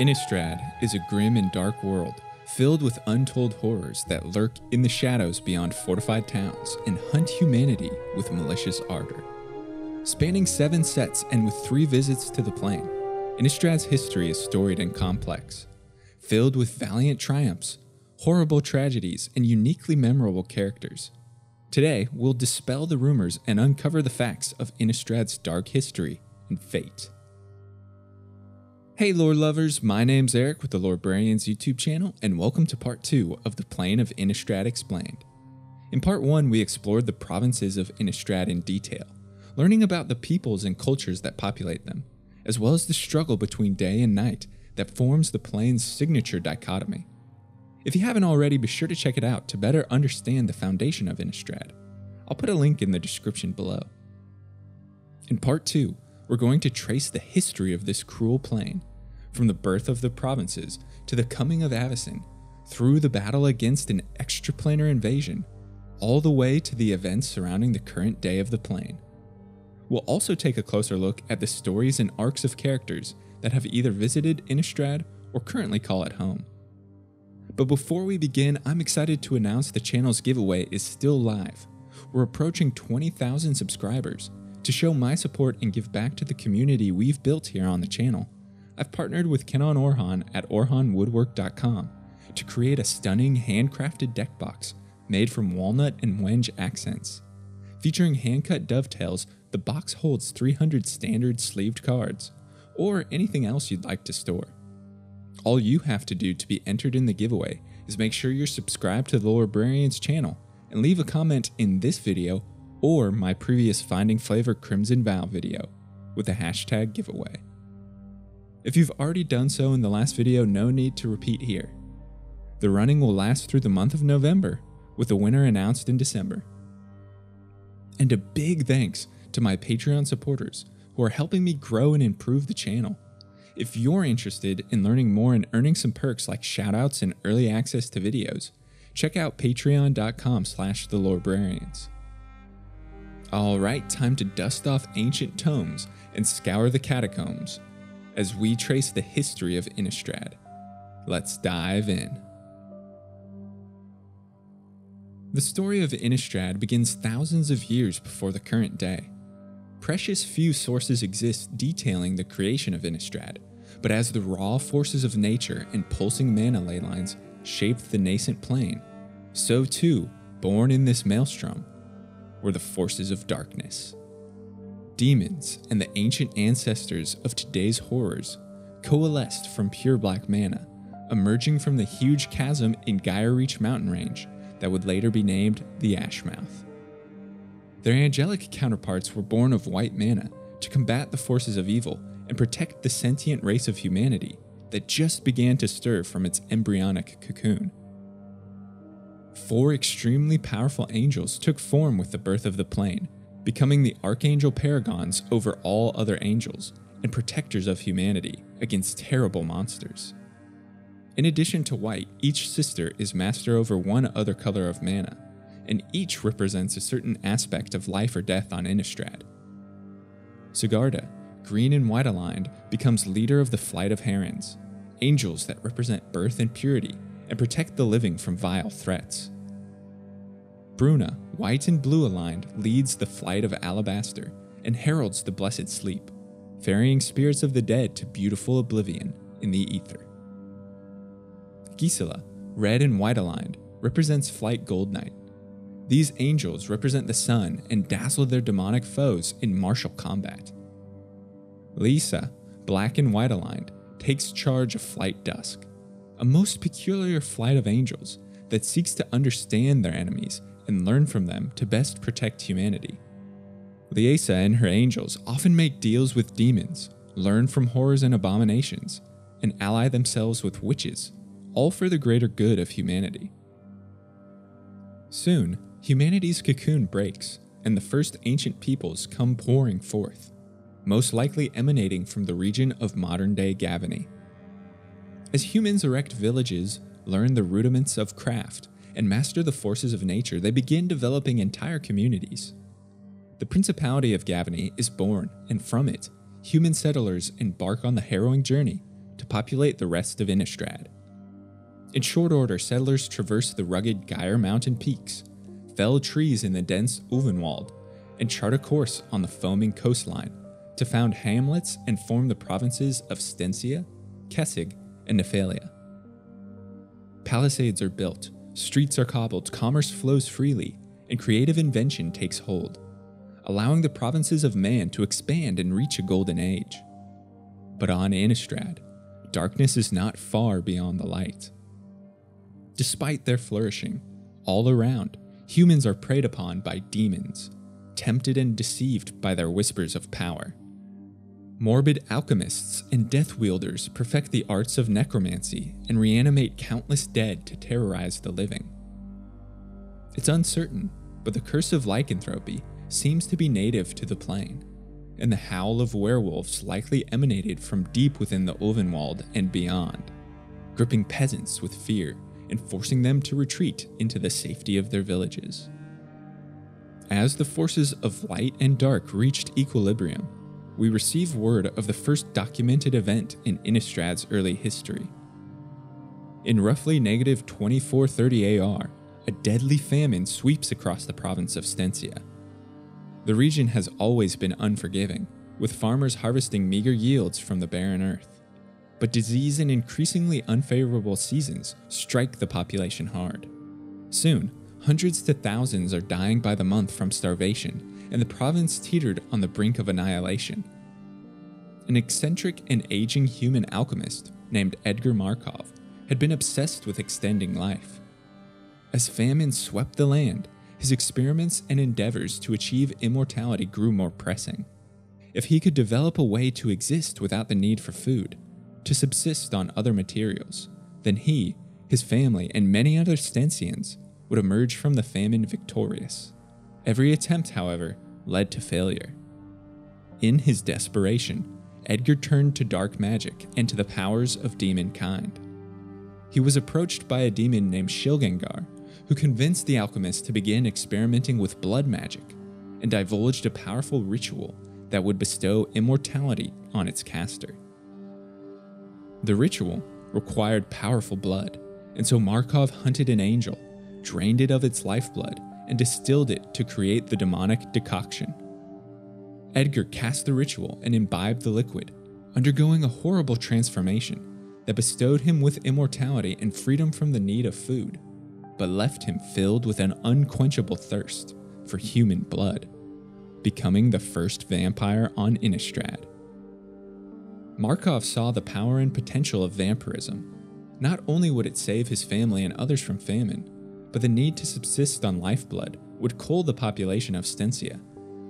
Innistrad is a grim and dark world filled with untold horrors that lurk in the shadows beyond fortified towns and hunt humanity with malicious ardor. Spanning seven sets and with three visits to the plane, Innistrad's history is storied and complex, filled with valiant triumphs, horrible tragedies, and uniquely memorable characters. Today, we'll dispel the rumors and uncover the facts of Innistrad's dark history and fate. Hey, lore lovers, my name's Eric with the Lorebrarians YouTube channel, and welcome to part 2 of the Plane of Innistrad Explained. In part 1, we explored the provinces of Innistrad in detail, learning about the peoples and cultures that populate them, as well as the struggle between day and night that forms the plane's signature dichotomy. If you haven't already, be sure to check it out to better understand the foundation of Innistrad. I'll put a link in the description below. In part 2, we're going to trace the history of this cruel plane from the birth of the provinces to the coming of Avacyn, through the battle against an extraplanar invasion, all the way to the events surrounding the current day of the plane. We'll also take a closer look at the stories and arcs of characters that have either visited Innistrad or currently call it home. But before we begin, I'm excited to announce the channel's giveaway is still live. We're approaching 20,000 subscribers. To show my support and give back to the community we've built here on the channel, I've partnered with Kenon Orhan at orhanwoodwork.com to create a stunning handcrafted deck box made from walnut and wenge accents. Featuring hand-cut dovetails, the box holds 300 standard sleeved cards, or anything else you'd like to store. All you have to do to be entered in the giveaway is make sure you're subscribed to the Lorebrarians channel and leave a comment in this video or my previous Finding Flavor Crimson Vow video with the hashtag giveaway. If you've already done so in the last video, no need to repeat here. The running will last through the month of November, with the winner announced in December. And a big thanks to my Patreon supporters who are helping me grow and improve the channel. If you're interested in learning more and earning some perks like shoutouts and early access to videos, check out patreon.com slash the Lorebrarians. Alright, time to dust off ancient tomes and scour the catacombs as we trace the history of Innistrad. Let's dive in. The story of Innistrad begins thousands of years before the current day. Precious few sources exist detailing the creation of Innistrad, but as the raw forces of nature and pulsing mana ley lines shaped the nascent plane, so too, born in this maelstrom, were the forces of darkness demons, and the ancient ancestors of today's horrors coalesced from pure black mana, emerging from the huge chasm in Geier Reach mountain range that would later be named the Ashmouth. Their angelic counterparts were born of white mana to combat the forces of evil and protect the sentient race of humanity that just began to stir from its embryonic cocoon. Four extremely powerful angels took form with the birth of the plane becoming the archangel paragons over all other angels and protectors of humanity against terrible monsters. In addition to white, each sister is master over one other color of mana, and each represents a certain aspect of life or death on Innistrad. Sigarda, green and white aligned, becomes leader of the flight of herons, angels that represent birth and purity and protect the living from vile threats. Bruna, white and blue aligned, leads the flight of Alabaster and heralds the blessed sleep, ferrying spirits of the dead to beautiful oblivion in the ether. Gisela, red and white aligned, represents Flight Goldnight. These angels represent the sun and dazzle their demonic foes in martial combat. Liesa, black and white aligned, takes charge of Flight Dusk, a most peculiar flight of angels that seeks to understand their enemies and learn from them to best protect humanity. Liesa and her angels often make deals with demons, learn from horrors and abominations, and ally themselves with witches, all for the greater good of humanity. Soon, humanity's cocoon breaks, and the first ancient peoples come pouring forth, most likely emanating from the region of modern day Gavony. As humans erect villages, learn the rudiments of craft, and master the forces of nature, they begin developing entire communities. The Principality of Gavony is born, and from it, human settlers embark on the harrowing journey to populate the rest of Innistrad. In short order, settlers traverse the rugged Gyre Mountain peaks, fell trees in the dense Ulvenwald, and chart a course on the foaming coastline to found hamlets and form the provinces of Stensia, Kessig, and Nephalia. Palisades are built, streets are cobbled, commerce flows freely, and creative invention takes hold, allowing the provinces of man to expand and reach a golden age. But on Innistrad, darkness is not far beyond the light. Despite their flourishing, all around, humans are preyed upon by demons, tempted and deceived by their whispers of power. Morbid alchemists and death wielders perfect the arts of necromancy and reanimate countless dead to terrorize the living. It's uncertain, but the curse of lycanthropy seems to be native to the plane, and the howl of werewolves likely emanated from deep within the Ulvenwald and beyond, gripping peasants with fear and forcing them to retreat into the safety of their villages. As the forces of light and dark reached equilibrium, we receive word of the first documented event in Innistrad's early history. In roughly negative 2430 AR, a deadly famine sweeps across the province of Stensia. The region has always been unforgiving, with farmers harvesting meager yields from the barren earth. But disease and increasingly unfavorable seasons strike the population hard. Soon, hundreds to thousands are dying by the month from starvation and the province teetered on the brink of annihilation. An eccentric and aging human alchemist named Edgar Markov had been obsessed with extending life. As famine swept the land, his experiments and endeavors to achieve immortality grew more pressing. If he could develop a way to exist without the need for food, to subsist on other materials, then he, his family, and many other Stensians would emerge from the famine victorious. Every attempt, however, led to failure. In his desperation, Edgar turned to dark magic and to the powers of demon kind. He was approached by a demon named Shilgengar, who convinced the alchemist to begin experimenting with blood magic and divulged a powerful ritual that would bestow immortality on its caster. The ritual required powerful blood, and so Markov hunted an angel, drained it of its lifeblood, and distilled it to create the demonic decoction. Edgar cast the ritual and imbibed the liquid, undergoing a horrible transformation that bestowed him with immortality and freedom from the need of food, but left him filled with an unquenchable thirst for human blood, becoming the first vampire on Innistrad. Markov saw the power and potential of vampirism. Not only would it save his family and others from famine, but the need to subsist on lifeblood would cull the population of Stensia,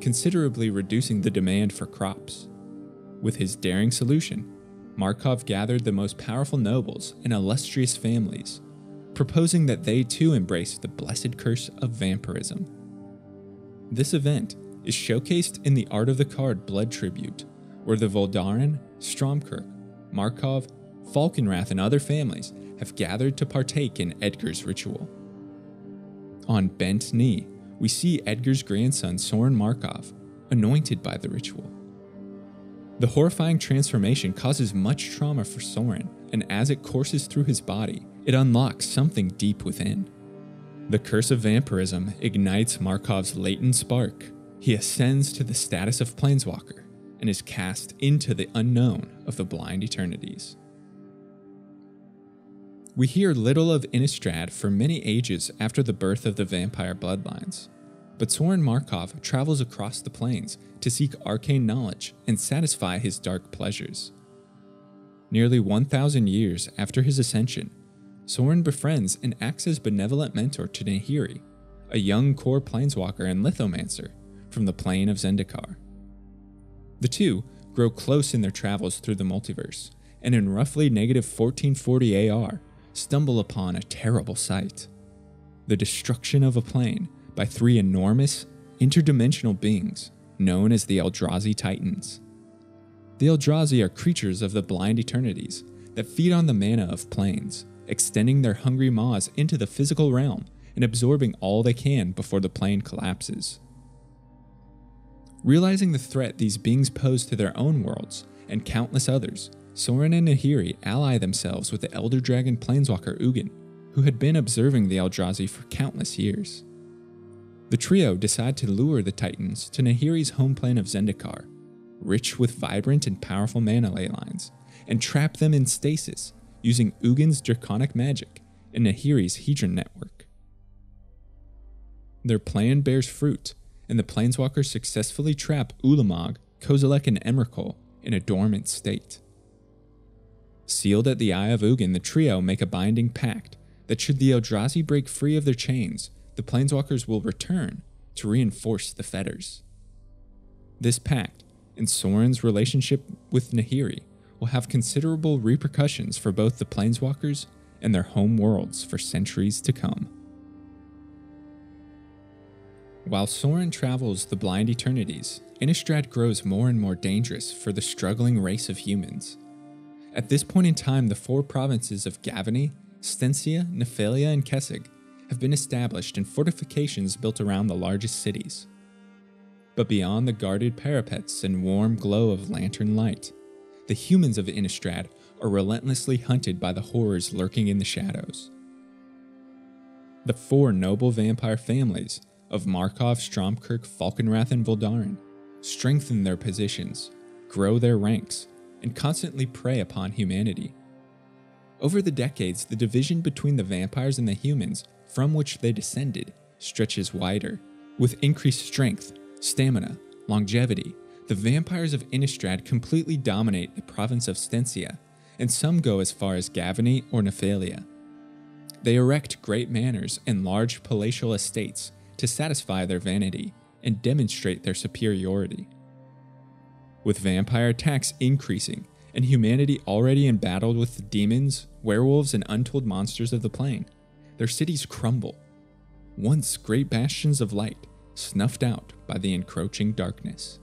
considerably reducing the demand for crops. With his daring solution, Markov gathered the most powerful nobles and illustrious families, proposing that they too embrace the blessed curse of vampirism. This event is showcased in the Art of the Card Blood Tribute, where the Voldaren, Stromkirk, Markov, Falkenrath, and other families have gathered to partake in Edgar's ritual. On bent knee, we see Edgar's grandson Sorin Markov, anointed by the ritual. The horrifying transformation causes much trauma for Sorin, and as it courses through his body, it unlocks something deep within. The curse of vampirism ignites Markov's latent spark. He ascends to the status of Planeswalker and is cast into the unknown of the blind eternities. We hear little of Innistrad for many ages after the birth of the vampire bloodlines, but Sorin Markov travels across the planes to seek arcane knowledge and satisfy his dark pleasures. Nearly 1,000 years after his ascension, Sorin befriends and acts as benevolent mentor to Nahiri, a young kor planeswalker and lithomancer from the plane of Zendikar. The two grow close in their travels through the multiverse, and in roughly negative 1440 AR, stumble upon a terrible sight the destruction of a plane by three enormous, interdimensional beings known as the Eldrazi Titans. The Eldrazi are creatures of the blind eternities that feed on the mana of planes, extending their hungry maws into the physical realm and absorbing all they can before the plane collapses. Realizing the threat these beings pose to their own worlds and countless others, Sorin and Nahiri ally themselves with the Elder Dragon planeswalker Ugin, who had been observing the Eldrazi for countless years. The trio decide to lure the Titans to Nahiri's home plane of Zendikar, rich with vibrant and powerful mana ley lines, and trap them in stasis using Ugin's draconic magic and Nahiri's Hedron network. Their plan bears fruit, and the Planeswalkers successfully trap Ulamog, Kozilek, and Emrakul in a dormant state. Sealed at the Eye of Ugin, the trio make a binding pact that should the Eldrazi break free of their chains, the Planeswalkers will return to reinforce the fetters. This pact, and Sorin's relationship with Nahiri, will have considerable repercussions for both the Planeswalkers and their home worlds for centuries to come. While Sorin travels the blind eternities, Innistrad grows more and more dangerous for the struggling race of humans. At this point in time, the four provinces of Gavony, Stensia, Nephalia, and Kessig have been established and fortifications built around the largest cities. But beyond the guarded parapets and warm glow of lantern light, the humans of Innistrad are relentlessly hunted by the horrors lurking in the shadows. The four noble vampire families of Markov, Stromkirk, Falkenrath, and Voldaren strengthen their positions, grow their ranks, and constantly prey upon humanity. Over the decades, the division between the vampires and the humans from which they descended stretches wider. With increased strength, stamina, longevity, the vampires of Innistrad completely dominate the province of Stensia, and some go as far as Gavony or Nephalia. They erect great manors and large palatial estates to satisfy their vanity and demonstrate their superiority. With vampire attacks increasing and humanity already embattled with the demons, werewolves, and untold monsters of the plane, their cities crumble. Once great bastions of light, snuffed out by the encroaching darkness.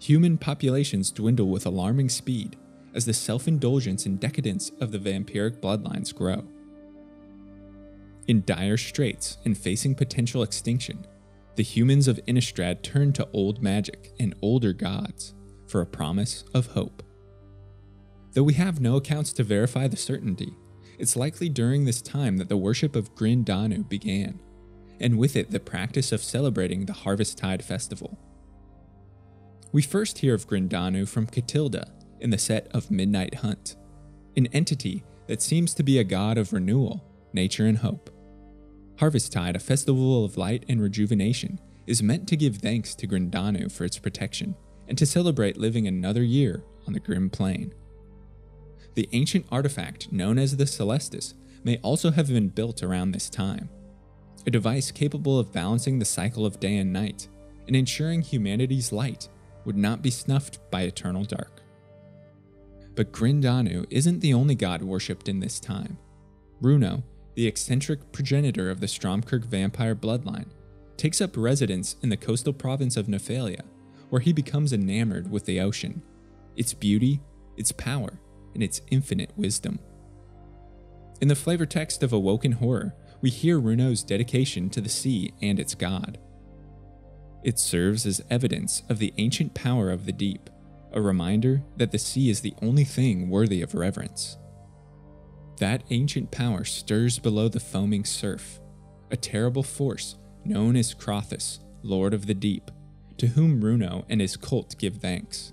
Human populations dwindle with alarming speed as the self indulgence and decadence of the vampiric bloodlines grow. In dire straits and facing potential extinction, the humans of Innistrad turn to old magic and older gods for a promise of hope. Though we have no accounts to verify the certainty, it's likely during this time that the worship of Grindanu began, and with it the practice of celebrating the Harvesttide festival. We first hear of Grindanu from Katilda in the set of Midnight Hunt, an entity that seems to be a god of renewal, nature, and hope. Harvesttide, a festival of light and rejuvenation, is meant to give thanks to Grindanu for its protection and to celebrate living another year on the Grim Plain. The ancient artifact known as the Celestus may also have been built around this time, a device capable of balancing the cycle of day and night and ensuring humanity's light would not be snuffed by eternal dark. But Grindanu isn't the only god worshipped in this time. Runo, the eccentric progenitor of the Stromkirk vampire bloodline, takes up residence in the coastal province of Nephalia, where he becomes enamored with the ocean, its beauty, its power, and its infinite wisdom. In the flavor text of Awoken Horror, we hear Runo's dedication to the sea and its god. It serves as evidence of the ancient power of the deep, a reminder that the sea is the only thing worthy of reverence. That ancient power stirs below the foaming surf, a terrible force known as Krothuss, Lord of the Deep, to whom Runo and his cult give thanks.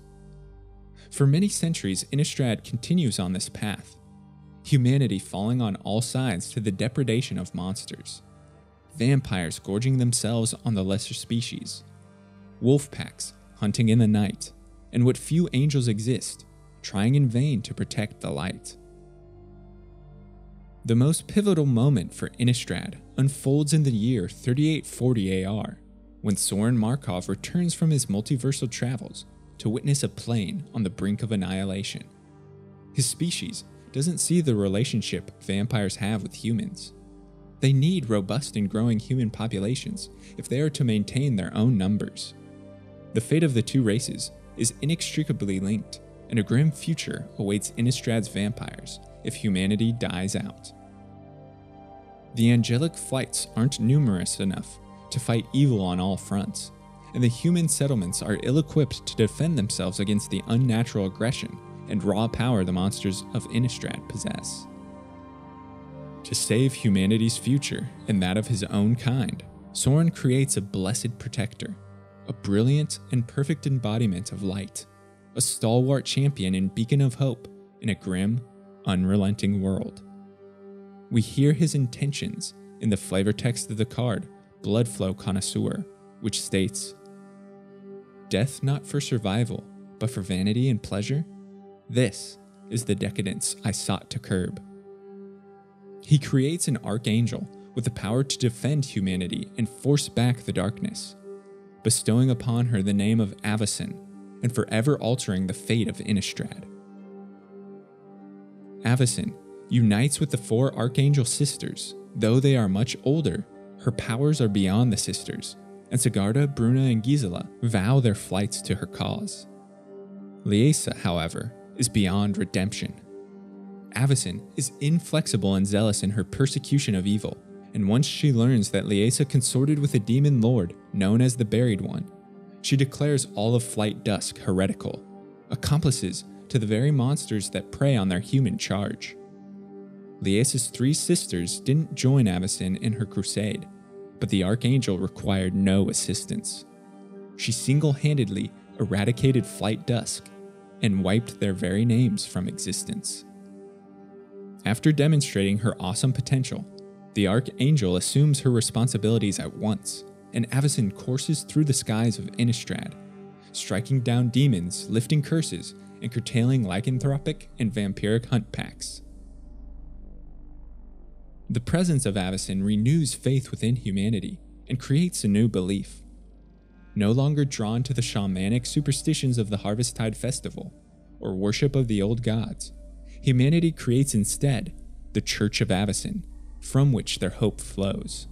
For many centuries, Innistrad continues on this path, humanity falling on all sides to the depredation of monsters vampires gorging themselves on the lesser species, wolf packs hunting in the night, and what few angels exist, trying in vain to protect the light. The most pivotal moment for Innistrad unfolds in the year 3840 AR, when Sorin Markov returns from his multiversal travels to witness a plane on the brink of annihilation. His species doesn't see the relationship vampires have with humans. They need robust and growing human populations if they are to maintain their own numbers. The fate of the two races is inextricably linked, and a grim future awaits Innistrad's vampires if humanity dies out. The angelic flights aren't numerous enough to fight evil on all fronts, and the human settlements are ill equipped to defend themselves against the unnatural aggression and raw power the monsters of Innistrad possess. To save humanity's future and that of his own kind, Sorin creates a blessed protector, a brilliant and perfect embodiment of light, a stalwart champion and beacon of hope in a grim, unrelenting world. We hear his intentions in the flavor text of the card, Bloodflow Connoisseur, which states Death not for survival, but for vanity and pleasure? This is the decadence I sought to curb. He creates an archangel with the power to defend humanity and force back the darkness, bestowing upon her the name of Avacyn and forever altering the fate of Innistrad. Avacyn unites with the four Archangel sisters. Though they are much older, her powers are beyond the sisters, and Sigarda, Bruna, and Gisela vow their flights to her cause. Liesa, however, is beyond redemption. Avacyn is inflexible and zealous in her persecution of evil, and once she learns that Liesa consorted with a demon lord known as the Buried One, she declares all of Flight Dusk heretical, accomplices to the very monsters that prey on their human charge. Liesa's three sisters didn't join Avacyn in her crusade, but the Archangel required no assistance. She single handedly eradicated Flight Dusk and wiped their very names from existence. After demonstrating her awesome potential, the Archangel assumes her responsibilities at once, and Avacyn courses through the skies of Innistrad, striking down demons, lifting curses, and curtailing lycanthropic and vampiric hunt packs. The presence of Avacyn renews faith within humanity and creates a new belief. No longer drawn to the shamanic superstitions of the Harvesttide Festival or worship of the old gods, humanity creates instead the Church of Avacyn, from which their hope flows.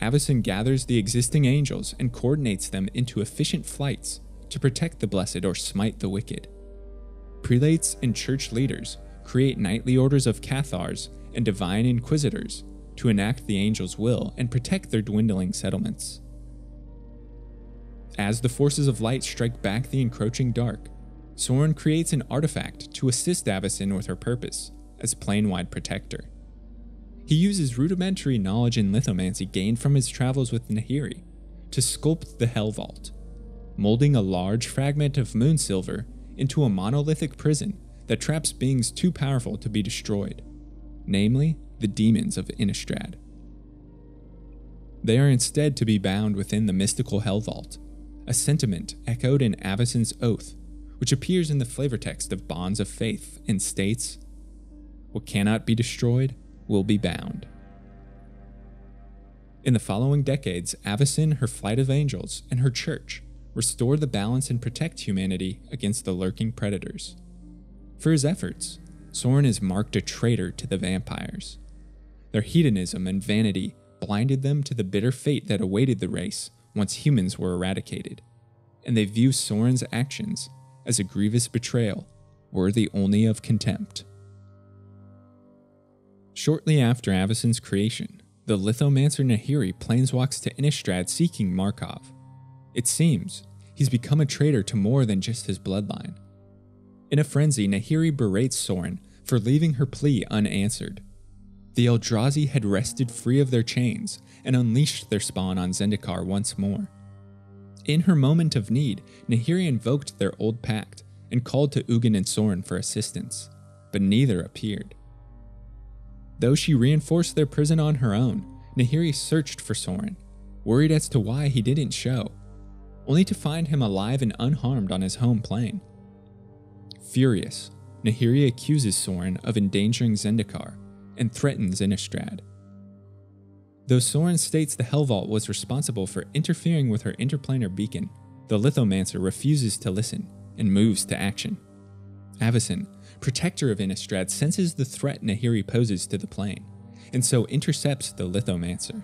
Avacyn gathers the existing angels and coordinates them into efficient flights to protect the blessed or smite the wicked. Prelates and church leaders create knightly orders of Cathars and divine inquisitors to enact the angels' will and protect their dwindling settlements. As the forces of light strike back the encroaching dark, Sorin creates an artifact to assist Avacyn with her purpose as plane-wide protector. He uses rudimentary knowledge in lithomancy gained from his travels with Nahiri to sculpt the Helvault, molding a large fragment of moon silver into a monolithic prison that traps beings too powerful to be destroyed, namely the demons of Innistrad. They are instead to be bound within the mystical Helvault, a sentiment echoed in Avacyn's oath, which appears in the flavor text of Bonds of Faith and states, What cannot be destroyed will be bound. In the following decades, Avacyn, her flight of angels, and her church restore the balance and protect humanity against the lurking predators. For his efforts, Sorin is marked a traitor to the vampires. Their hedonism and vanity blinded them to the bitter fate that awaited the race once humans were eradicated, and they view Sorin's actions as a grievous betrayal worthy only of contempt. Shortly after Avacyn's creation, the lithomancer Nahiri planeswalks to Innistrad seeking Markov. It seems he's become a traitor to more than just his bloodline. In a frenzy, Nahiri berates Sorin for leaving her plea unanswered. The Eldrazi had wrested free of their chains and unleashed their spawn on Zendikar once more. In her moment of need, Nahiri invoked their old pact and called to Ugin and Sorin for assistance, but neither appeared. Though she reinforced their prison on her own, Nahiri searched for Sorin, worried as to why he didn't show, only to find him alive and unharmed on his home plane. Furious, Nahiri accuses Sorin of endangering Zendikar and threatens Innistrad. Though Sorin states the Helvault was responsible for interfering with her interplanar beacon, the Lithomancer refuses to listen and moves to action. Avacyn, protector of Innistrad, senses the threat Nahiri poses to the plane, and so intercepts the Lithomancer.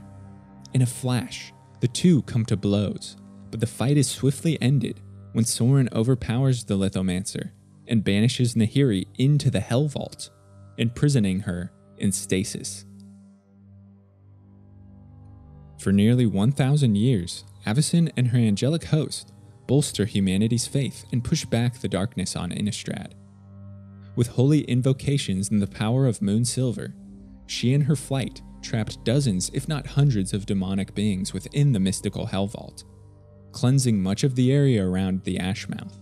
In a flash, the two come to blows, but the fight is swiftly ended when Sorin overpowers the Lithomancer and banishes Nahiri into the Helvault, imprisoning her in stasis. For nearly 1,000 years, Avacyn and her angelic host bolster humanity's faith and push back the darkness on Innistrad. With holy invocations and the power of Moon Silver, she and her flight trapped dozens, if not hundreds, of demonic beings within the mystical Helvault, cleansing much of the area around the Ashmouth.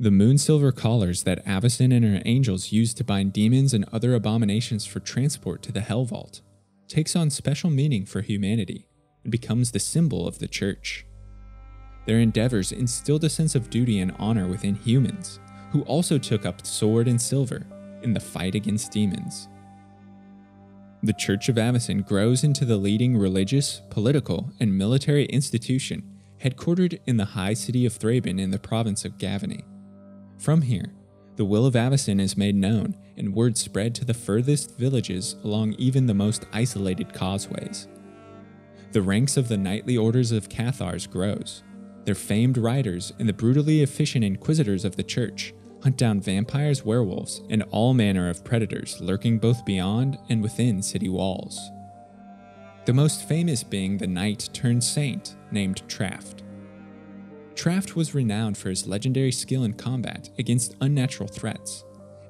The Moonsilver collars that Avacyn and her angels used to bind demons and other abominations for transport to the Helvault takes on special meaning for humanity and becomes the symbol of the Church. Their endeavors instilled a sense of duty and honor within humans, who also took up sword and silver in the fight against demons. The Church of Avacyn grows into the leading religious, political, and military institution headquartered in the high city of Thraben in the province of Gavony. From here, the will of Avacyn is made known, and word spread to the furthest villages along even the most isolated causeways. The ranks of the knightly orders of Cathars grows. Their famed riders and the brutally efficient inquisitors of the church hunt down vampires, werewolves, and all manner of predators lurking both beyond and within city walls. The most famous being the knight turned saint named Traft. Traft was renowned for his legendary skill in combat against unnatural threats,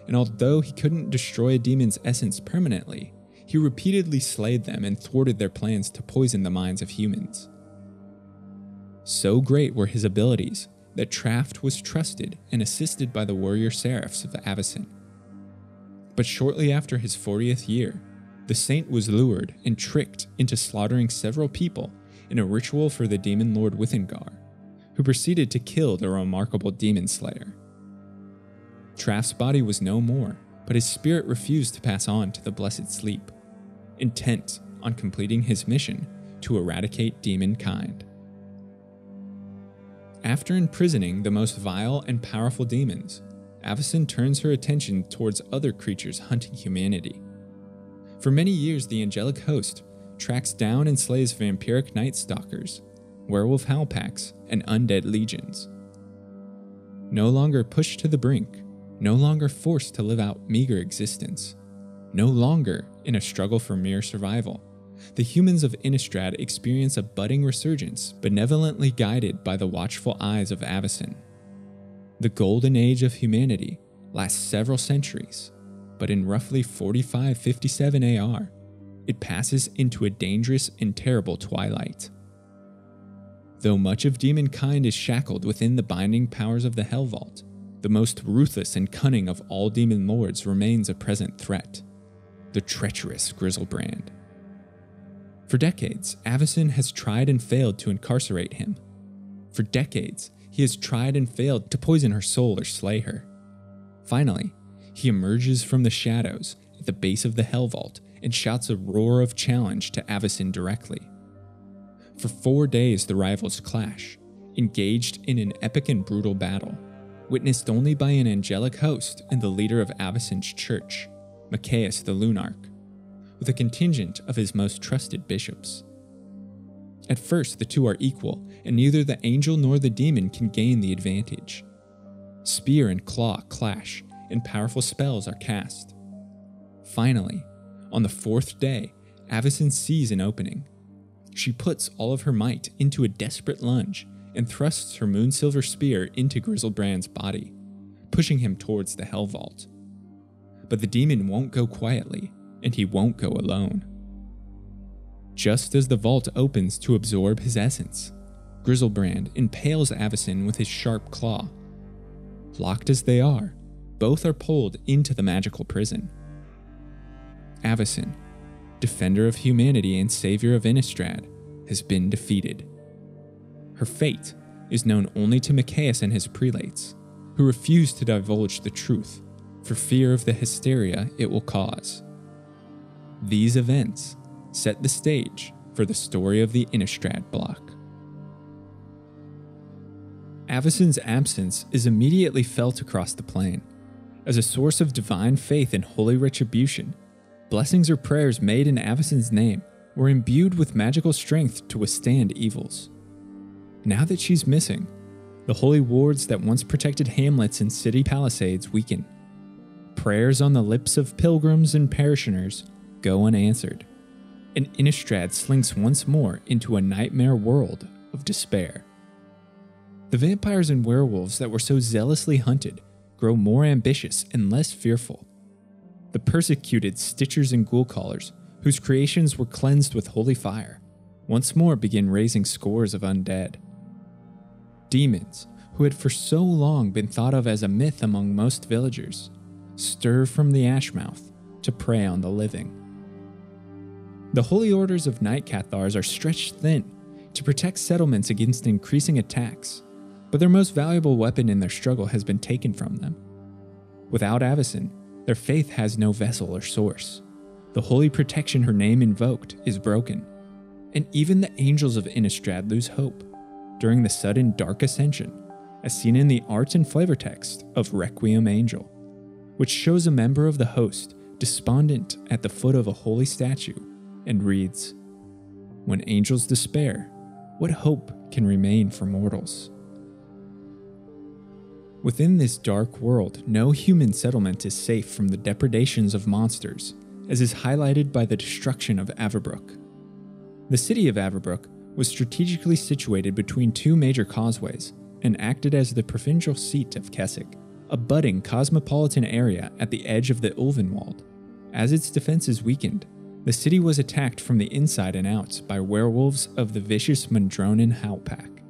and although he couldn't destroy a demon's essence permanently, he repeatedly slayed them and thwarted their plans to poison the minds of humans. So great were his abilities that Traft was trusted and assisted by the warrior seraphs of Avacyn. But shortly after his 40th year, the saint was lured and tricked into slaughtering several people in a ritual for the demon lord Withengar who proceeded to kill the remarkable demon slayer. Traft's body was no more, but his spirit refused to pass on to the blessed sleep, intent on completing his mission to eradicate demon kind. After imprisoning the most vile and powerful demons, Avacyn turns her attention towards other creatures hunting humanity. For many years, the angelic host tracks down and slays vampiric night stalkers werewolf howl packs, and undead legions. No longer pushed to the brink, no longer forced to live out meager existence, no longer in a struggle for mere survival, the humans of Innistrad experience a budding resurgence, benevolently guided by the watchful eyes of Avacyn. The golden age of humanity lasts several centuries, but in roughly 4557 AR, it passes into a dangerous and terrible twilight. Though much of demonkind is shackled within the binding powers of the Helvault, the most ruthless and cunning of all demon lords remains a present threat the treacherous Griselbrand. For decades, Avacyn has tried and failed to incarcerate him. For decades, he has tried and failed to poison her soul or slay her. Finally, he emerges from the shadows at the base of the Helvault and shouts a roar of challenge to Avacyn directly. For four days, the rivals clash, engaged in an epic and brutal battle, witnessed only by an angelic host and the leader of Avacyn's church, Mikaeus the Lunarch, with a contingent of his most trusted bishops. At first, the two are equal, and neither the angel nor the demon can gain the advantage. Spear and claw clash, and powerful spells are cast. Finally, on the fourth day, Avacyn sees an opening she puts all of her might into a desperate lunge and thrusts her moonsilver spear into Griselbrand's body, pushing him towards the Helvault. But the demon won't go quietly, and he won't go alone. Just as the vault opens to absorb his essence, Griselbrand impales Avacyn with his sharp claw. Locked as they are, both are pulled into the magical prison. Avacyn, defender of humanity and savior of Innistrad, has been defeated. Her fate is known only to Mikaeus and his prelates, who refuse to divulge the truth for fear of the hysteria it will cause. These events set the stage for the story of the Innistrad block. Avacyn's absence is immediately felt across the plane. As a source of divine faith and holy retribution, blessings or prayers made in Avacyn's name were imbued with magical strength to withstand evils. Now that she's missing, the holy wards that once protected hamlets and city palisades weaken. Prayers on the lips of pilgrims and parishioners go unanswered, and Innistrad slinks once more into a nightmare world of despair. The vampires and werewolves that were so zealously hunted grow more ambitious and less fearful. The persecuted Stitchers and Ghoul Callers, whose creations were cleansed with holy fire, once more begin raising scores of undead. Demons, who had for so long been thought of as a myth among most villagers, stir from the ashmouth to prey on the living. The holy orders of Night Cathars are stretched thin to protect settlements against increasing attacks, but their most valuable weapon in their struggle has been taken from them. Without Avacyn, their faith has no vessel or source. The holy protection her name invoked is broken, and even the angels of Innistrad lose hope during the sudden dark ascension, as seen in the art and flavor text of Requiem Angel, which shows a member of the host despondent at the foot of a holy statue and reads When angels despair, what hope can remain for mortals? Within this dark world, no human settlement is safe from the depredations of monsters, as is highlighted by the destruction of Avabruck. The city of Avabruck was strategically situated between two major causeways and acted as the provincial seat of Kessig, a budding cosmopolitan area at the edge of the Ulvenwald. As its defenses weakened, the city was attacked from the inside and out by werewolves of the vicious Mondronen Howl Pack.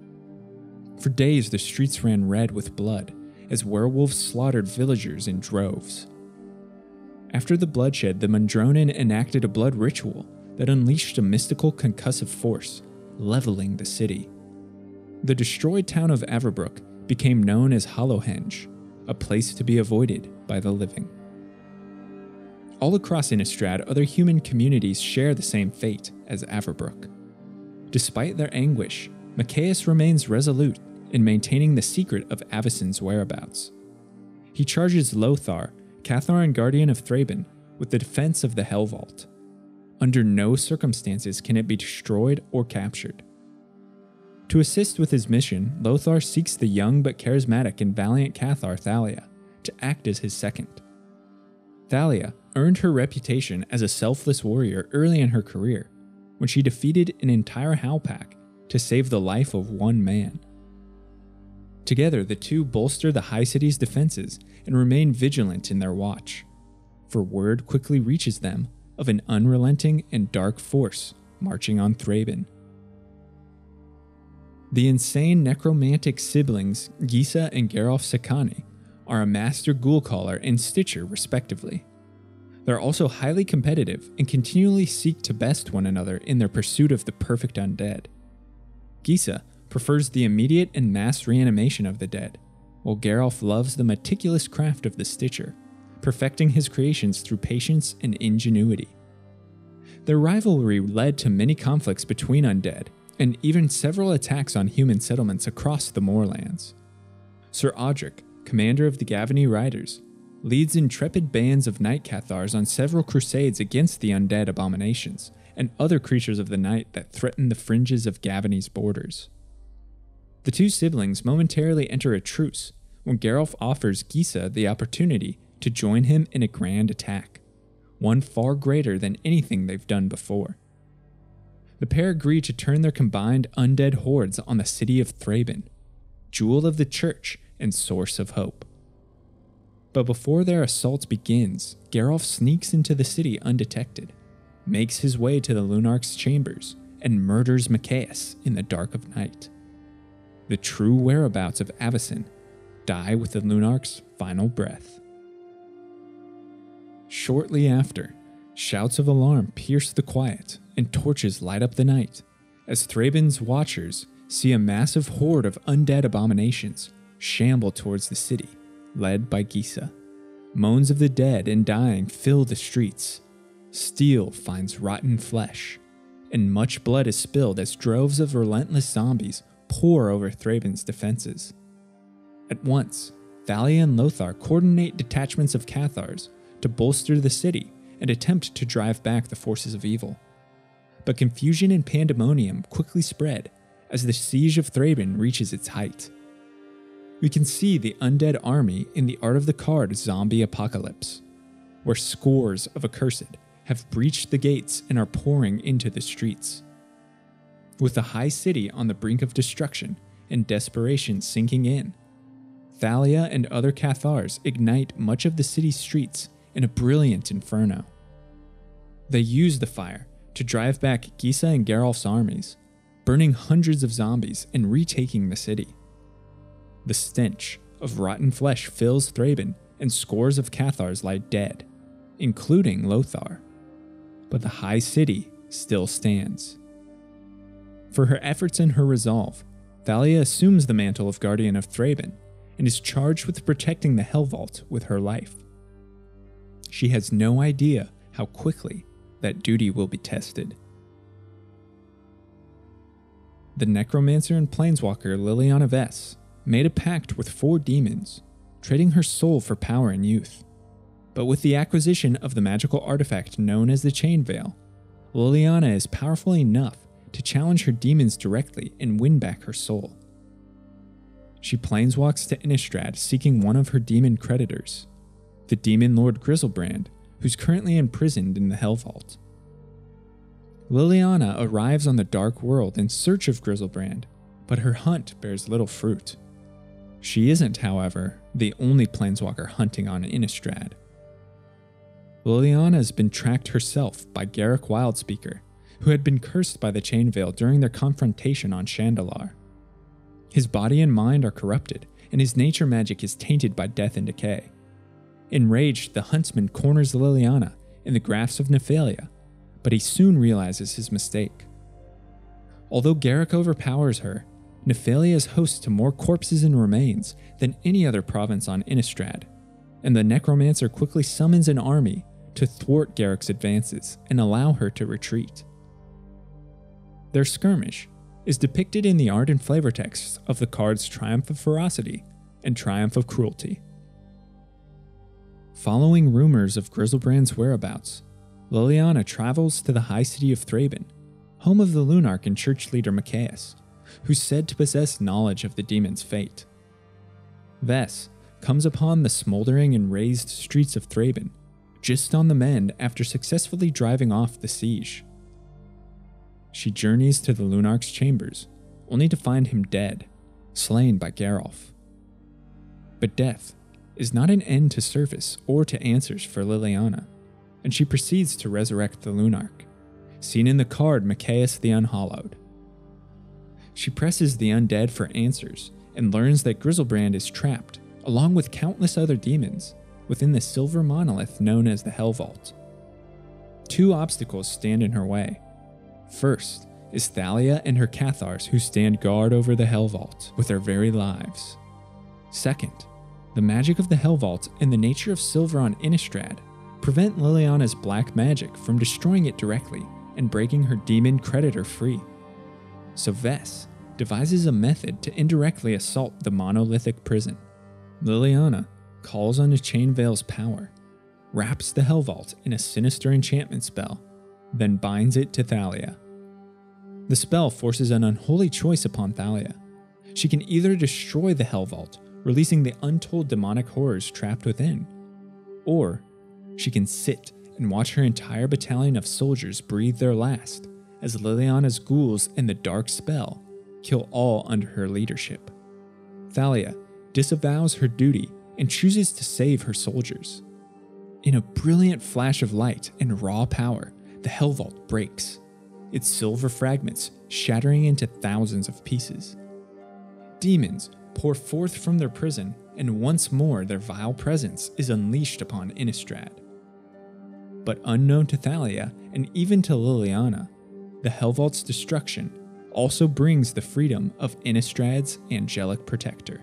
For days, the streets ran red with blood as werewolves slaughtered villagers in droves. After the bloodshed, the Mondronen enacted a blood ritual that unleashed a mystical concussive force leveling the city. The destroyed town of Avabruck became known as Hollowhenge, a place to be avoided by the living. All across Innistrad, other human communities share the same fate as Avabruck. Despite their anguish, Mikaeus remains resolute in maintaining the secret of Avacyn's whereabouts. He charges Lothar, Cathar and Guardian of Thraben, with the defense of the Helvault. Under no circumstances can it be destroyed or captured. To assist with his mission, Lothar seeks the young but charismatic and valiant Cathar Thalia to act as his second. Thalia earned her reputation as a selfless warrior early in her career when she defeated an entire Howl Pack to save the life of one man. Together, the two bolster the High City's defenses and remain vigilant in their watch, for word quickly reaches them of an unrelenting and dark force marching on Thraben. The insane necromantic siblings Gisa and Geralf Cecani are a master ghoul caller and stitcher, respectively. They're also highly competitive and continually seek to best one another in their pursuit of the perfect undead. Gisa prefers the immediate and mass reanimation of the dead, while Geralf loves the meticulous craft of the stitcher perfecting his creations through patience and ingenuity. Their rivalry led to many conflicts between undead, and even several attacks on human settlements across the moorlands. Sir Odric, commander of the Gavony Riders, leads intrepid bands of night cathars on several crusades against the undead abominations and other creatures of the night that threaten the fringes of Gavony's borders. The two siblings momentarily enter a truce when Geralf offers Gisa the opportunity to join him in a grand attack, one far greater than anything they've done before. The pair agree to turn their combined undead hordes on the city of Thraben, jewel of the church and source of hope. But before their assault begins, Geralf sneaks into the city undetected, makes his way to the Lunarch's chambers, and murders Mikaeus in the dark of night. The true whereabouts of Avacyn die with the Lunarch's final breath. Shortly after, shouts of alarm pierce the quiet and torches light up the night as Thraben's watchers see a massive horde of undead abominations shamble towards the city, led by Gisa. Moans of the dead and dying fill the streets. Steel finds rotten flesh, and much blood is spilled as droves of relentless zombies pour over Thraben's defenses. At once, Thalia and Lothar coordinate detachments of Cathars to bolster the city and attempt to drive back the forces of evil. But confusion and pandemonium quickly spread as the siege of Thraben reaches its height. We can see the undead army in the Art of the Card zombie apocalypse, where scores of accursed have breached the gates and are pouring into the streets. With the high city on the brink of destruction and desperation sinking in. Thalia and other Cathars ignite much of the city's streets in a brilliant inferno. They use the fire to drive back Gisa and Geralf's armies, burning hundreds of zombies and retaking the city. The stench of rotten flesh fills Thraben, and scores of Cathars lie dead, including Lothar. But the High City still stands. For her efforts and her resolve, Thalia assumes the mantle of Guardian of Thraben and is charged with protecting the Helvault with her life. She has no idea how quickly that duty will be tested. The necromancer and planeswalker Liliana Vess made a pact with four demons, trading her soul for power and youth. But with the acquisition of the magical artifact known as the Chain Veil, Liliana is powerful enough to challenge her demons directly and win back her soul. She planeswalks to Innistrad seeking one of her demon creditors, the demon lord Griselbrand, who's currently imprisoned in the Helvault. Liliana arrives on the Dark World in search of Griselbrand, but her hunt bears little fruit. She isn't, however, the only planeswalker hunting on Innistrad. Liliana has been tracked herself by Garruk Wildspeaker, who had been cursed by the Chain Veil during their confrontation on Shandalar. His body and mind are corrupted, and his nature magic is tainted by death and decay. Enraged, the huntsman corners Liliana in the grasp of Nephalia, but he soon realizes his mistake. Although Garruk overpowers her, Nephalia is host to more corpses and remains than any other province on Innistrad, and the necromancer quickly summons an army to thwart Garruk's advances and allow her to retreat. Their skirmish is depicted in the art and flavor texts of the cards Triumph of Ferocity and Triumph of Cruelty. Following rumors of Griselbrand's whereabouts, Liliana travels to the high city of Thraben, home of the Lunarch and church leader Mikaeus, who's said to possess knowledge of the demon's fate. Vess comes upon the smoldering and razed streets of Thraben, just on the mend after successfully driving off the siege. She journeys to the Lunarch's chambers, only to find him dead, slain by Geralf. But death is not an end to service or to answers for Liliana, and she proceeds to resurrect the Lunarch, seen in the card Mikaeus the Unhallowed. She presses the undead for answers and learns that Griselbrand is trapped, along with countless other demons, within the silver monolith known as the Helvault. Two obstacles stand in her way. First is Thalia and her Cathars who stand guard over the Helvault with their very lives. Second, the magic of the Helvault and the nature of silver on Innistrad prevent Liliana's black magic from destroying it directly and breaking her demon creditor free so Vess devises a method to indirectly assault the monolithic prison. Liliana calls on the Chain Veil's power, wraps the Helvault in a sinister enchantment spell, then binds it to Thalia. The spell forces an unholy choice upon Thalia. She can either destroy the Helvault, releasing the untold demonic horrors trapped within, or she can sit and watch her entire battalion of soldiers breathe their last as Liliana's ghouls and the Dark Spell kill all under her leadership. Thalia disavows her duty and chooses to save her soldiers. In a brilliant flash of light and raw power, the Helvault breaks, its silver fragments shattering into thousands of pieces. Demons pour forth from their prison, and once more their vile presence is unleashed upon Innistrad. But unknown to Thalia and even to Liliana, the Helvault's destruction also brings the freedom of Innistrad's angelic protector.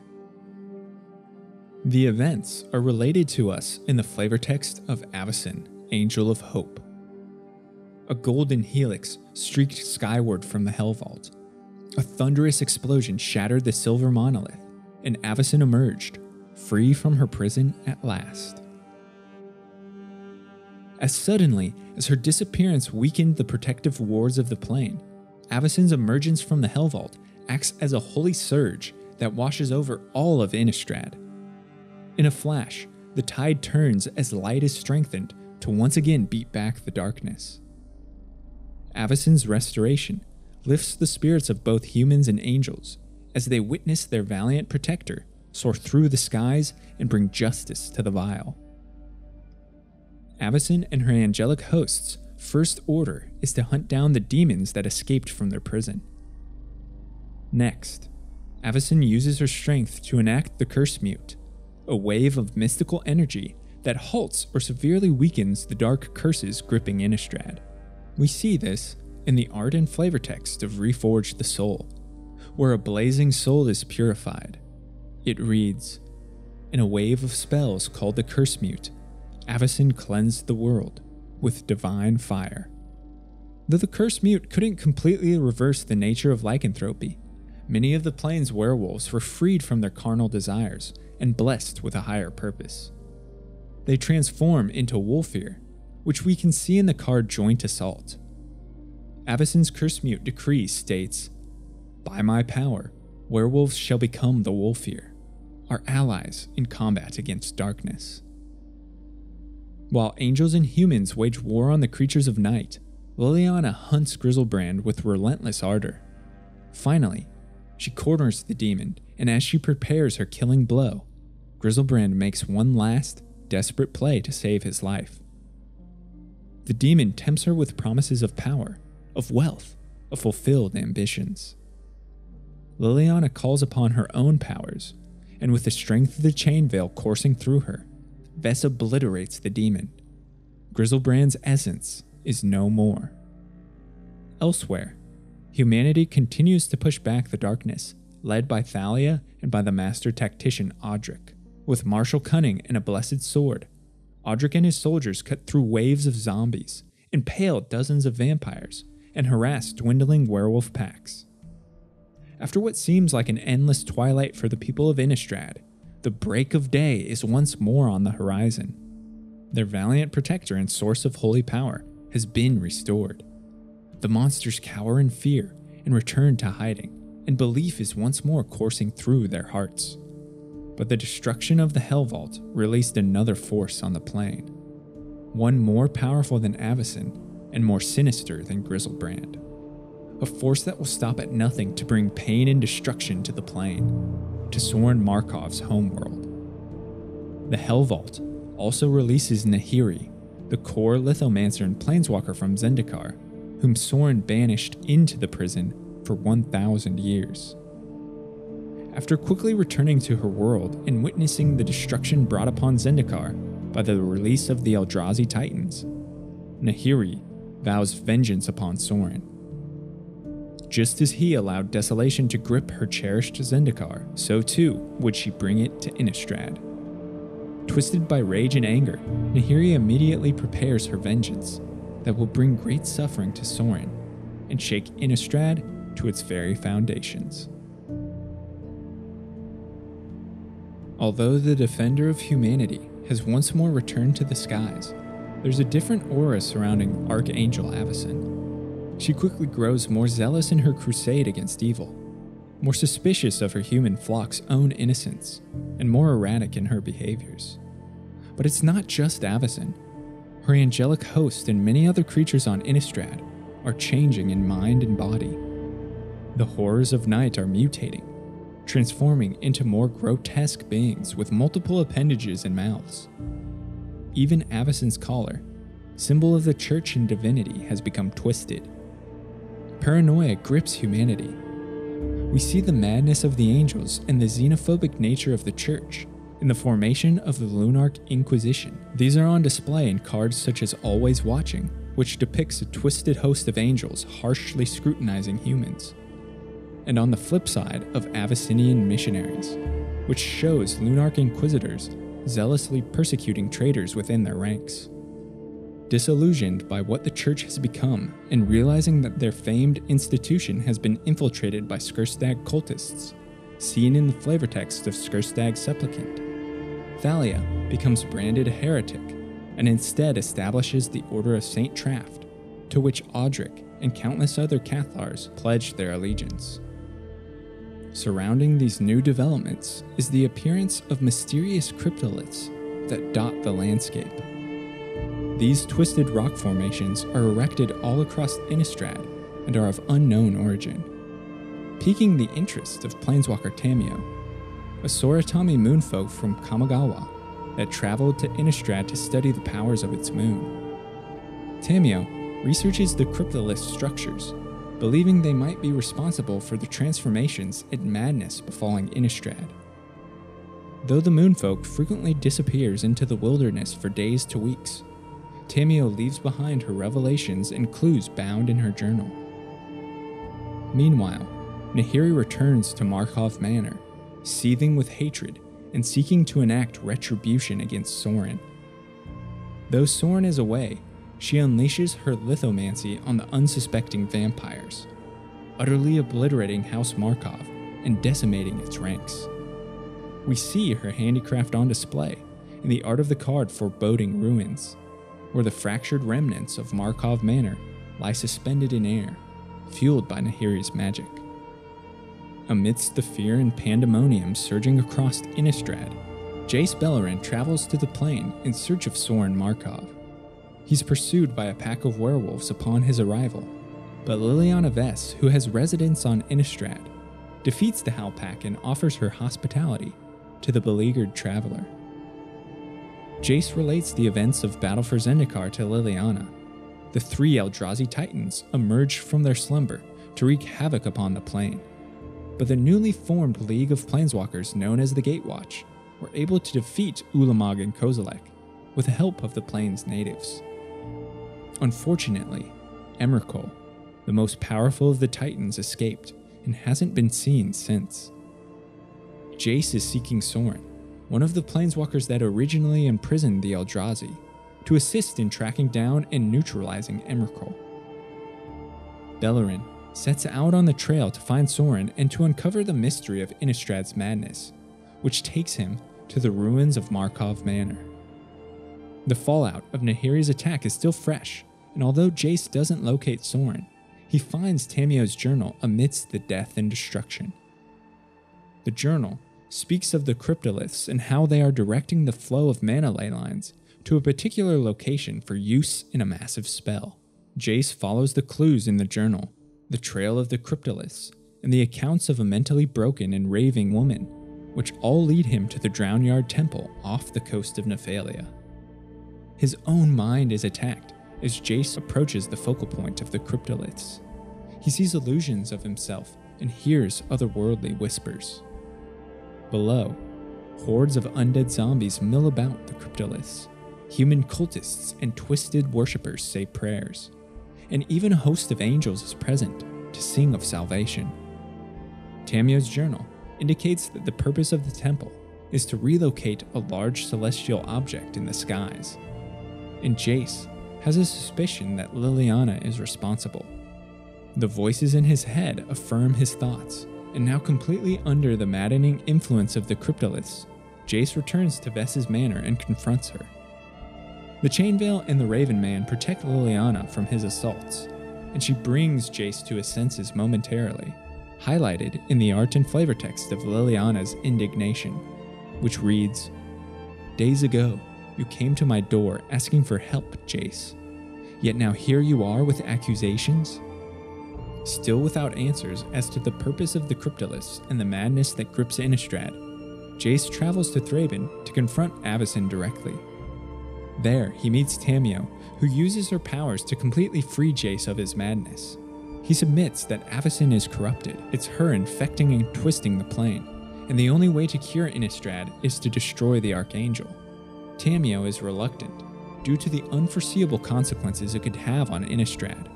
The events are related to us in the flavor text of Avacyn, Angel of Hope. A golden helix streaked skyward from the Helvault. A thunderous explosion shattered the silver monolith, and Avacyn emerged, free from her prison at last. As suddenly as her disappearance weakened the protective wards of the plane, Avacyn's emergence from the Helvault acts as a holy surge that washes over all of Innistrad. In a flash, the tide turns as light is strengthened to once again beat back the darkness. Avacyn's restoration lifts the spirits of both humans and angels as they witness their valiant protector soar through the skies and bring justice to the vile. Avacyn and her angelic hosts' first order is to hunt down the demons that escaped from their prison. Next, Avacyn uses her strength to enact the Cursemute, a wave of mystical energy that halts or severely weakens the dark curses gripping Innistrad. We see this in the art and flavor text of Reforge the Soul, where a blazing soul is purified. It reads In a wave of spells called the Cursemute, Avacyn cleansed the world with divine fire. Though the Cursemute couldn't completely reverse the nature of lycanthropy, many of the plane's werewolves were freed from their carnal desires and blessed with a higher purpose. They transform into Wolfir, which we can see in the card Joint Assault. Avacyn's Cursemute decree states By my power, werewolves shall become the Wolfir, our allies in combat against darkness. While angels and humans wage war on the creatures of night, Liliana hunts Griselbrand with relentless ardor. Finally, she corners the demon, and as she prepares her killing blow, Griselbrand makes one last, desperate play to save his life. The demon tempts her with promises of power, of wealth, of fulfilled ambitions. Liliana calls upon her own powers, and with the strength of the chain veil coursing through her, Vess obliterates the demon. Griselbrand's essence is no more. Elsewhere, humanity continues to push back the darkness, led by Thalia and by the master tactician Odric. With martial cunning and a blessed sword, Odric and his soldiers cut through waves of zombies, impaled dozens of vampires, and harassed dwindling werewolf packs. After what seems like an endless twilight for the people of Innistrad, the break of day is once more on the horizon. Their valiant protector and source of holy power has been restored. The monsters cower in fear and return to hiding, and belief is once more coursing through their hearts. But the destruction of the Helvault released another force on the plane, one more powerful than Avacyn and more sinister than Griselbrand. A force that will stop at nothing to bring pain and destruction to the plane, to Sorin Markov's homeworld. The Helvault also releases Nahiri, the kor lithomancer and planeswalker from Zendikar, whom Sorin banished into the prison for 1,000 years. After quickly returning to her world and witnessing the destruction brought upon Zendikar by the release of the Eldrazi Titans, Nahiri vows vengeance upon Sorin. Just as he allowed desolation to grip her cherished Zendikar, so too would she bring it to Innistrad. Twisted by rage and anger, Nahiri immediately prepares her vengeance that will bring great suffering to Sorin and shake Innistrad to its very foundations. Although the defender of humanity has once more returned to the skies, there's a different aura surrounding Archangel Avacyn. She quickly grows more zealous in her crusade against evil, more suspicious of her human flock's own innocence, and more erratic in her behaviors. But it's not just Avacyn. Her angelic host and many other creatures on Innistrad are changing in mind and body. The horrors of night are mutating, transforming into more grotesque beings with multiple appendages and mouths. Even Avacyn's collar, symbol of the church and divinity, has become twisted. Paranoia grips humanity. We see the madness of the angels and the xenophobic nature of the church in the formation of the Lunarch Inquisition. These are on display in cards such as Always Watching, which depicts a twisted host of angels harshly scrutinizing humans. And on the flip side of Avacynian missionaries, which shows Lunarch Inquisitors zealously persecuting traitors within their ranks. Disillusioned by what the church has become and realizing that their famed institution has been infiltrated by Skirsdag cultists, seen in the flavor text of Skirsdag Supplicant, Thalia becomes branded a heretic and instead establishes the Order of St. Traft, to which Odric and countless other Cathars pledged their allegiance. Surrounding these new developments is the appearance of mysterious cryptoliths that dot the landscape. These twisted rock formations are erected all across Innistrad and are of unknown origin. piquing the interest of Planeswalker Tamiyo, a Soratami moonfolk from Kamigawa that traveled to Innistrad to study the powers of its moon. Tamiyo researches the cryptolith structures, believing they might be responsible for the transformations and madness befalling Innistrad. Though the moonfolk frequently disappears into the wilderness for days to weeks, Tamiyo leaves behind her revelations and clues bound in her journal. Meanwhile, Nahiri returns to Markov Manor, seething with hatred and seeking to enact retribution against Sorin. Though Sorin is away, she unleashes her lithomancy on the unsuspecting vampires, utterly obliterating House Markov and decimating its ranks. We see her handicraft on display in the art of the card Foreboding Ruins, where the fractured remnants of Markov Manor lie suspended in air, fueled by Nahiri's magic. Amidst the fear and pandemonium surging across Innistrad, Jace Beleren travels to the plane in search of Sorin Markov. He's pursued by a pack of werewolves upon his arrival, but Liliana Vess, who has residence on Innistrad, defeats the Howl Pack and offers her hospitality to the beleaguered traveler. Jace relates the events of Battle for Zendikar to Liliana. The three Eldrazi Titans emerge from their slumber to wreak havoc upon the plane but the newly formed League of Planeswalkers known as the Gatewatch were able to defeat Ulamog and Kozilek with the help of the plane's natives. Unfortunately, Emrakul, the most powerful of the Titans, escaped and hasn't been seen since. Jace is seeking Sorin, one of the planeswalkers that originally imprisoned the Eldrazi, to assist in tracking down and neutralizing Emrakul. Beleren sets out on the trail to find Sorin and to uncover the mystery of Innistrad's madness, which takes him to the ruins of Markov Manor. The fallout of Nahiri's attack is still fresh, and although Jace doesn't locate Sorin, he finds Tamiyo's journal amidst the death and destruction. The journal speaks of the cryptoliths and how they are directing the flow of mana ley lines to a particular location for use in a massive spell. Jace follows the clues in the journal the trail of the cryptoliths, and the accounts of a mentally broken and raving woman, which all lead him to the Drownyard Temple off the coast of Nephalia. His own mind is attacked as Jace approaches the focal point of the cryptoliths. He sees illusions of himself and hears otherworldly whispers. Below, hordes of undead zombies mill about the cryptoliths. Human cultists and twisted worshippers say prayers and even a host of angels is present to sing of salvation. Tamiyo's journal indicates that the purpose of the temple is to relocate a large celestial object in the skies. And Jace has a suspicion that Liliana is responsible. The voices in his head affirm his thoughts, and now completely under the maddening influence of the cryptoliths, Jace returns to Vess's manor and confronts her. The Chainveil and the Raven Man protect Liliana from his assaults, and she brings Jace to his senses momentarily, highlighted in the art and flavor text of Liliana's indignation, which reads Days ago, you came to my door asking for help, Jace. Yet now here you are with accusations? Still without answers as to the purpose of the Cryptoliths and the madness that grips Innistrad, Jace travels to Thraben to confront Avacyn directly. There, he meets Tamiyo, who uses her powers to completely free Jace of his madness. He submits that Avacyn is corrupted, it's her infecting and twisting the plane, and the only way to cure Innistrad is to destroy the Archangel. Tamiyo is reluctant, due to the unforeseeable consequences it could have on Innistrad.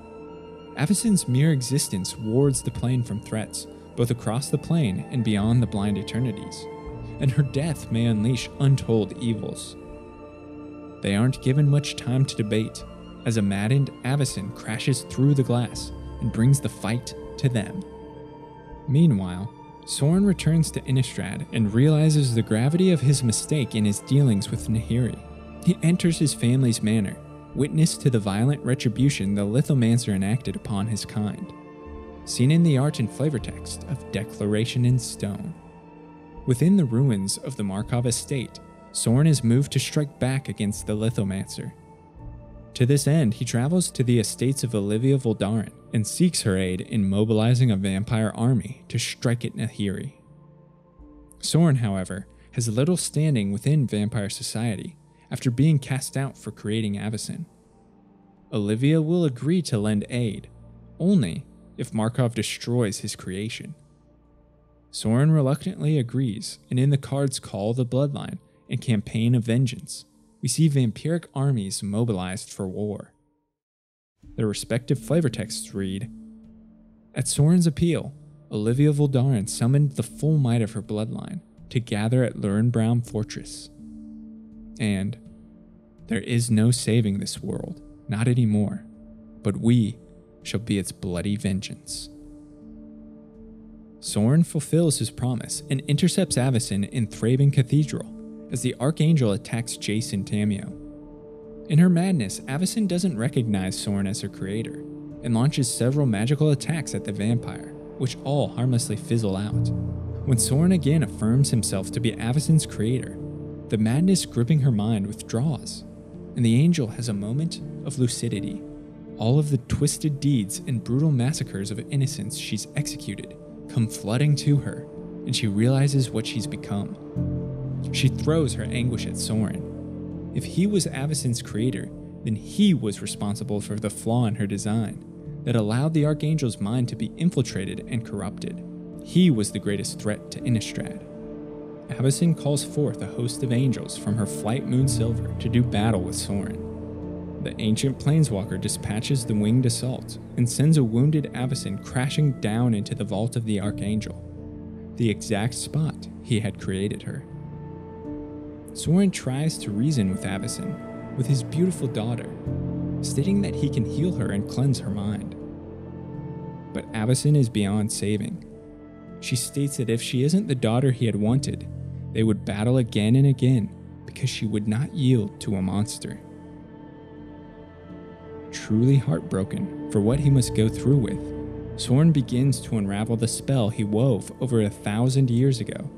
Avacyn's mere existence wards the plane from threats, both across the plane and beyond the blind eternities, and her death may unleash untold evils. They aren't given much time to debate, as a maddened Avacyn crashes through the glass and brings the fight to them. Meanwhile, Sorin returns to Innistrad and realizes the gravity of his mistake in his dealings with Nahiri. He enters his family's manor, witness to the violent retribution the Lithomancer enacted upon his kind, seen in the art and flavor text of Declaration in Stone. Within the ruins of the Markov estate, Sorin is moved to strike back against the Lithomancer. To this end, he travels to the estates of Olivia Voldaren and seeks her aid in mobilizing a vampire army to strike at Nahiri. Sorin, however, has little standing within vampire society after being cast out for creating Avacyn. Olivia will agree to lend aid, only if Markov destroys his creation. Sorin reluctantly agrees, and in the cards Call the Bloodline and Campaign of Vengeance, we see vampiric armies mobilized for war. Their respective flavor texts read At Sorin's appeal, Olivia Voldaren summoned the full might of her bloodline to gather at Lurenbraum Fortress. And there is no saving this world, not anymore, but we shall be its bloody vengeance. Sorin fulfills his promise and intercepts Avacyn in Thraben Cathedral as the Archangel attacks Jace and Tamiyo. In her madness, Avacyn doesn't recognize Sorin as her creator and launches several magical attacks at the vampire, which all harmlessly fizzle out. When Sorin again affirms himself to be Avacyn's creator, the madness gripping her mind withdraws, and the angel has a moment of lucidity. All of the twisted deeds and brutal massacres of innocents she's executed come flooding to her, and she realizes what she's become. She throws her anguish at Sorin. If he was Avacyn's creator, then he was responsible for the flaw in her design that allowed the Archangel's mind to be infiltrated and corrupted. He was the greatest threat to Innistrad. Avacyn calls forth a host of angels from her flight moon Silver to do battle with Sorin. The ancient planeswalker dispatches the winged assault and sends a wounded Avacyn crashing down into the vault of the Archangel, the exact spot he had created her. Sorin tries to reason with Avacyn, with his beautiful daughter, stating that he can heal her and cleanse her mind. But Avacyn is beyond saving. She states that if she isn't the daughter he had wanted, they would battle again and again because she would not yield to a monster truly heartbroken for what he must go through with, Sorin begins to unravel the spell he wove over a thousand years ago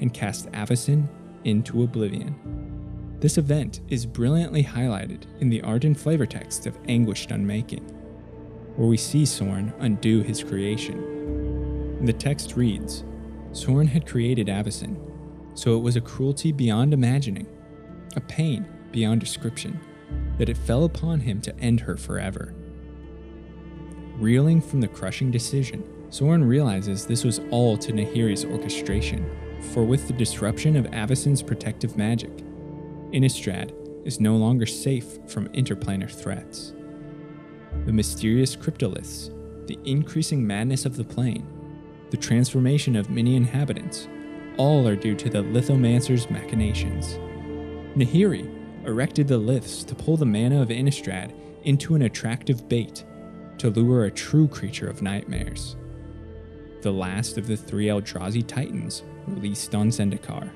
and cast Avacyn into oblivion. This event is brilliantly highlighted in the art and flavor text of Anguished Unmaking, where we see Sorin undo his creation. The text reads Sorin had created Avacyn, so it was a cruelty beyond imagining, a pain beyond description that it fell upon him to end her forever. Reeling from the crushing decision, Sorin realizes this was all to Nahiri's orchestration, for with the disruption of Avacyn's protective magic, Innistrad is no longer safe from interplanar threats. The mysterious cryptoliths, the increasing madness of the plane, the transformation of many inhabitants, all are due to the Lithomancer's machinations. Nahiri erected the liths to pull the mana of Innistrad into an attractive bait to lure a true creature of nightmares. The last of the three Eldrazi Titans released on Zendikar.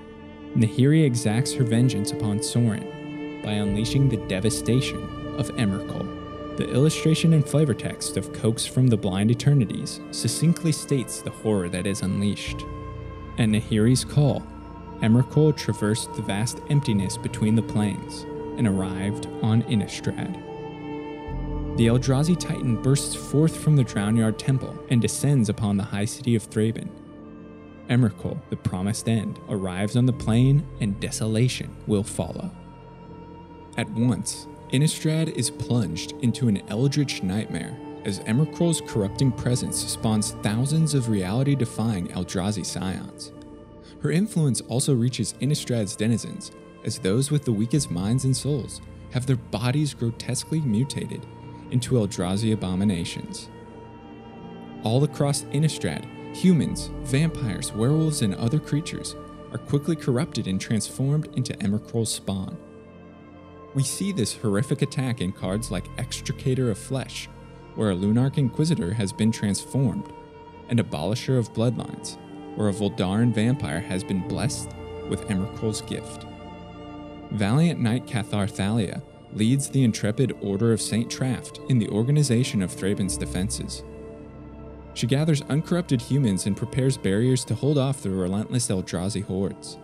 Nahiri exacts her vengeance upon Sorin by unleashing the devastation of Emrakul. The illustration and flavor text of Coax from the Blind Eternities succinctly states the horror that is unleashed. At Nahiri's call, Emrakul traversed the vast emptiness between the planes and arrived on Innistrad. The Eldrazi Titan bursts forth from the Drownyard Temple and descends upon the high city of Thraben. Emrakul, the promised end, arrives on the plane and desolation will follow. At once, Innistrad is plunged into an eldritch nightmare as Emrakul's corrupting presence spawns thousands of reality defying Eldrazi scions. Her influence also reaches Innistrad's denizens, as those with the weakest minds and souls have their bodies grotesquely mutated into Eldrazi abominations. All across Innistrad, humans, vampires, werewolves, and other creatures are quickly corrupted and transformed into Emrakul's spawn. We see this horrific attack in cards like Extricator of Flesh, where a Lunarch Inquisitor has been transformed, and Abolisher of Bloodlines, where a Voldaren vampire has been blessed with Emrakul's gift. Valiant Knight Cathar Thalia leads the intrepid Order of St. Traft in the organization of Thraben's defenses. She gathers uncorrupted humans and prepares barriers to hold off the relentless Eldrazi hordes.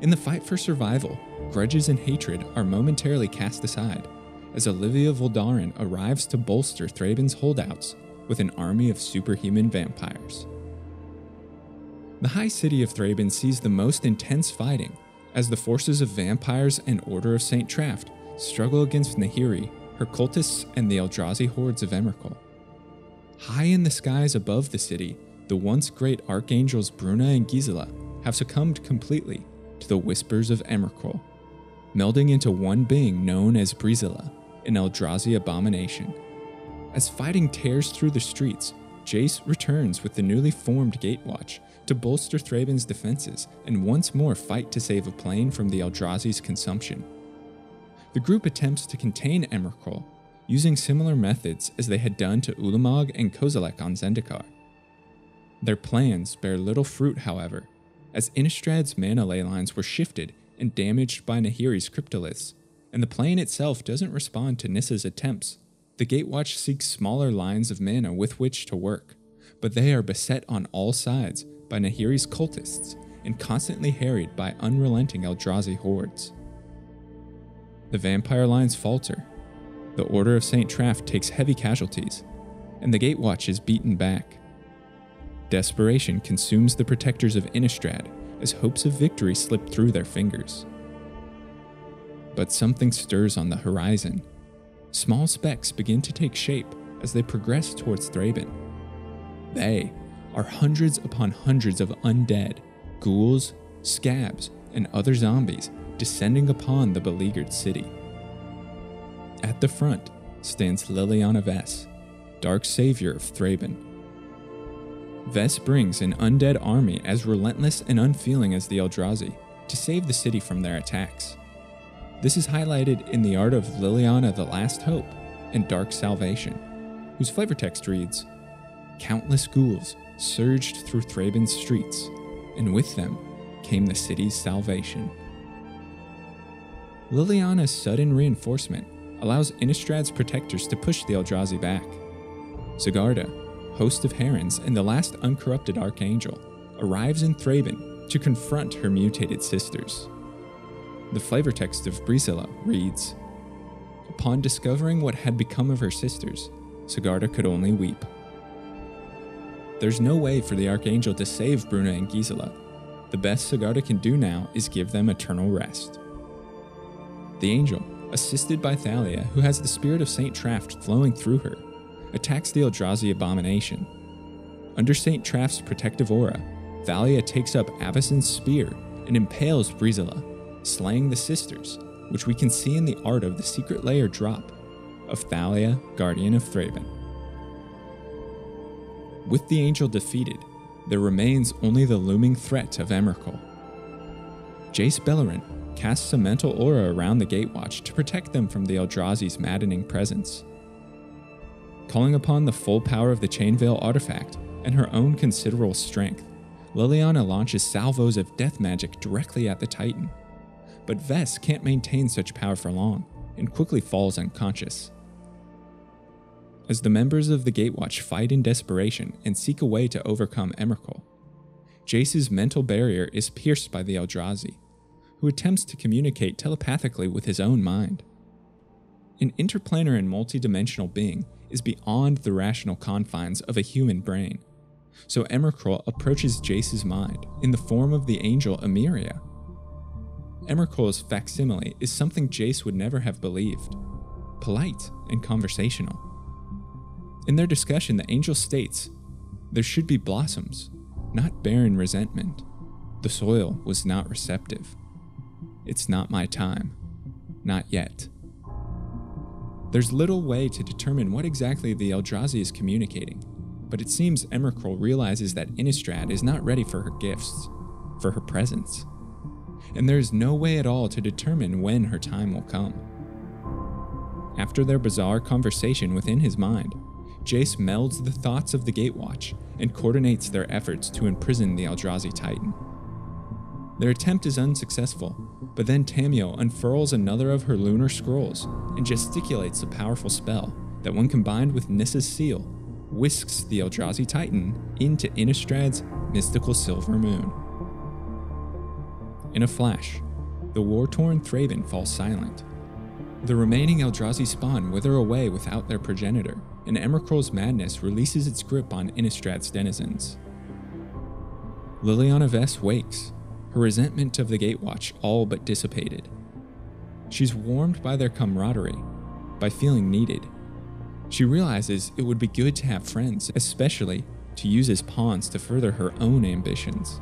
In the fight for survival, grudges and hatred are momentarily cast aside, as Olivia Voldaren arrives to bolster Thraben's holdouts with an army of superhuman vampires. The High City of Thraben sees the most intense fighting as the forces of vampires and Order of St. Traft struggle against Nahiri, her cultists, and the Eldrazi hordes of Emrakul. High in the skies above the city, the once great archangels Bruna and Gisela have succumbed completely to the whispers of Emrakul, melding into one being known as Brisela, an Eldrazi abomination. As fighting tears through the streets, Jace returns with the newly formed Gatewatch to bolster Thraben's defenses and once more fight to save a plane from the Eldrazi's consumption. The group attempts to contain Emrakul, using similar methods as they had done to Ulamog and Kozilek on Zendikar. Their plans bear little fruit, however, as Innistrad's mana ley lines were shifted and damaged by Nahiri's cryptoliths, and the plane itself doesn't respond to Nissa's attempts. The Gatewatch seeks smaller lines of mana with which to work, but they are beset on all sides by Nahiri's cultists and constantly harried by unrelenting Eldrazi hordes. The vampire lines falter, the Order of St. Traft takes heavy casualties, and the Gatewatch is beaten back. Desperation consumes the protectors of Innistrad as hopes of victory slip through their fingers. But something stirs on the horizon. Small specks begin to take shape as they progress towards Thraben. They are hundreds upon hundreds of undead, ghouls, scabs, and other zombies descending upon the beleaguered city. At the front stands Liliana Vess, dark savior of Thraben Vess brings an undead army as relentless and unfeeling as the Eldrazi to save the city from their attacks. This is highlighted in the art of Liliana the Last Hope and Dark Salvation, whose flavor text reads Countless ghouls surged through Thraben's streets, and with them came the city's salvation. Liliana's sudden reinforcement allows Innistrad's protectors to push the Eldrazi back. Sigarda, host of herons and the last uncorrupted archangel, arrives in Thraben to confront her mutated sisters. The flavor text of Brisela reads Upon discovering what had become of her sisters, Sigarda could only weep. There's no way for the archangel to save Bruna and Gisela. The best Sigarda can do now is give them eternal rest. The angel, assisted by Thalia, who has the spirit of Saint Traft flowing through her, attacks the Eldrazi abomination. Under St. Traft's protective aura, Thalia takes up Avacyn's spear and impales Brisela, slaying the sisters, which we can see in the art of the Secret Lair drop of Thalia, Guardian of Thraben. With the angel defeated, there remains only the looming threat of Emrakul. Jace Beleren casts a mental aura around the Gatewatch to protect them from the Eldrazi's maddening presence. Calling upon the full power of the Chainveil artifact and her own considerable strength, Liliana launches salvos of death magic directly at the Titan. But Vess can't maintain such power for long and quickly falls unconscious. As the members of the Gatewatch fight in desperation and seek a way to overcome Emrakul, Jace's mental barrier is pierced by the Eldrazi, who attempts to communicate telepathically with his own mind. An interplanar and multidimensional being is beyond the rational confines of a human brain. So Emrakul approaches Jace's mind in the form of the angel Emeria. Emrakul's facsimile is something Jace would never have believed polite and conversational. In their discussion, the angel states, There should be blossoms, not barren resentment. The soil was not receptive. It's not my time. Not yet. There's little way to determine what exactly the Eldrazi is communicating, but it seems Emrakul realizes that Innistrad is not ready for her gifts, for her presence. And there is no way at all to determine when her time will come. After their bizarre conversation within his mind, Jace melds the thoughts of the Gatewatch and coordinates their efforts to imprison the Eldrazi Titan. Their attempt is unsuccessful, but then Tamiyo unfurls another of her lunar scrolls and gesticulates a powerful spell that, when combined with Nissa's seal, whisks the Eldrazi Titan into Innistrad's mystical silver moon. In a flash, the war torn Thraben falls silent. The remaining Eldrazi spawn wither away without their progenitor, and Emrakul's madness releases its grip on Innistrad's denizens. Liliana Vess wakes, her resentment of the Gatewatch all but dissipated. She's warmed by their camaraderie, by feeling needed. She realizes it would be good to have friends, especially to use as pawns to further her own ambitions.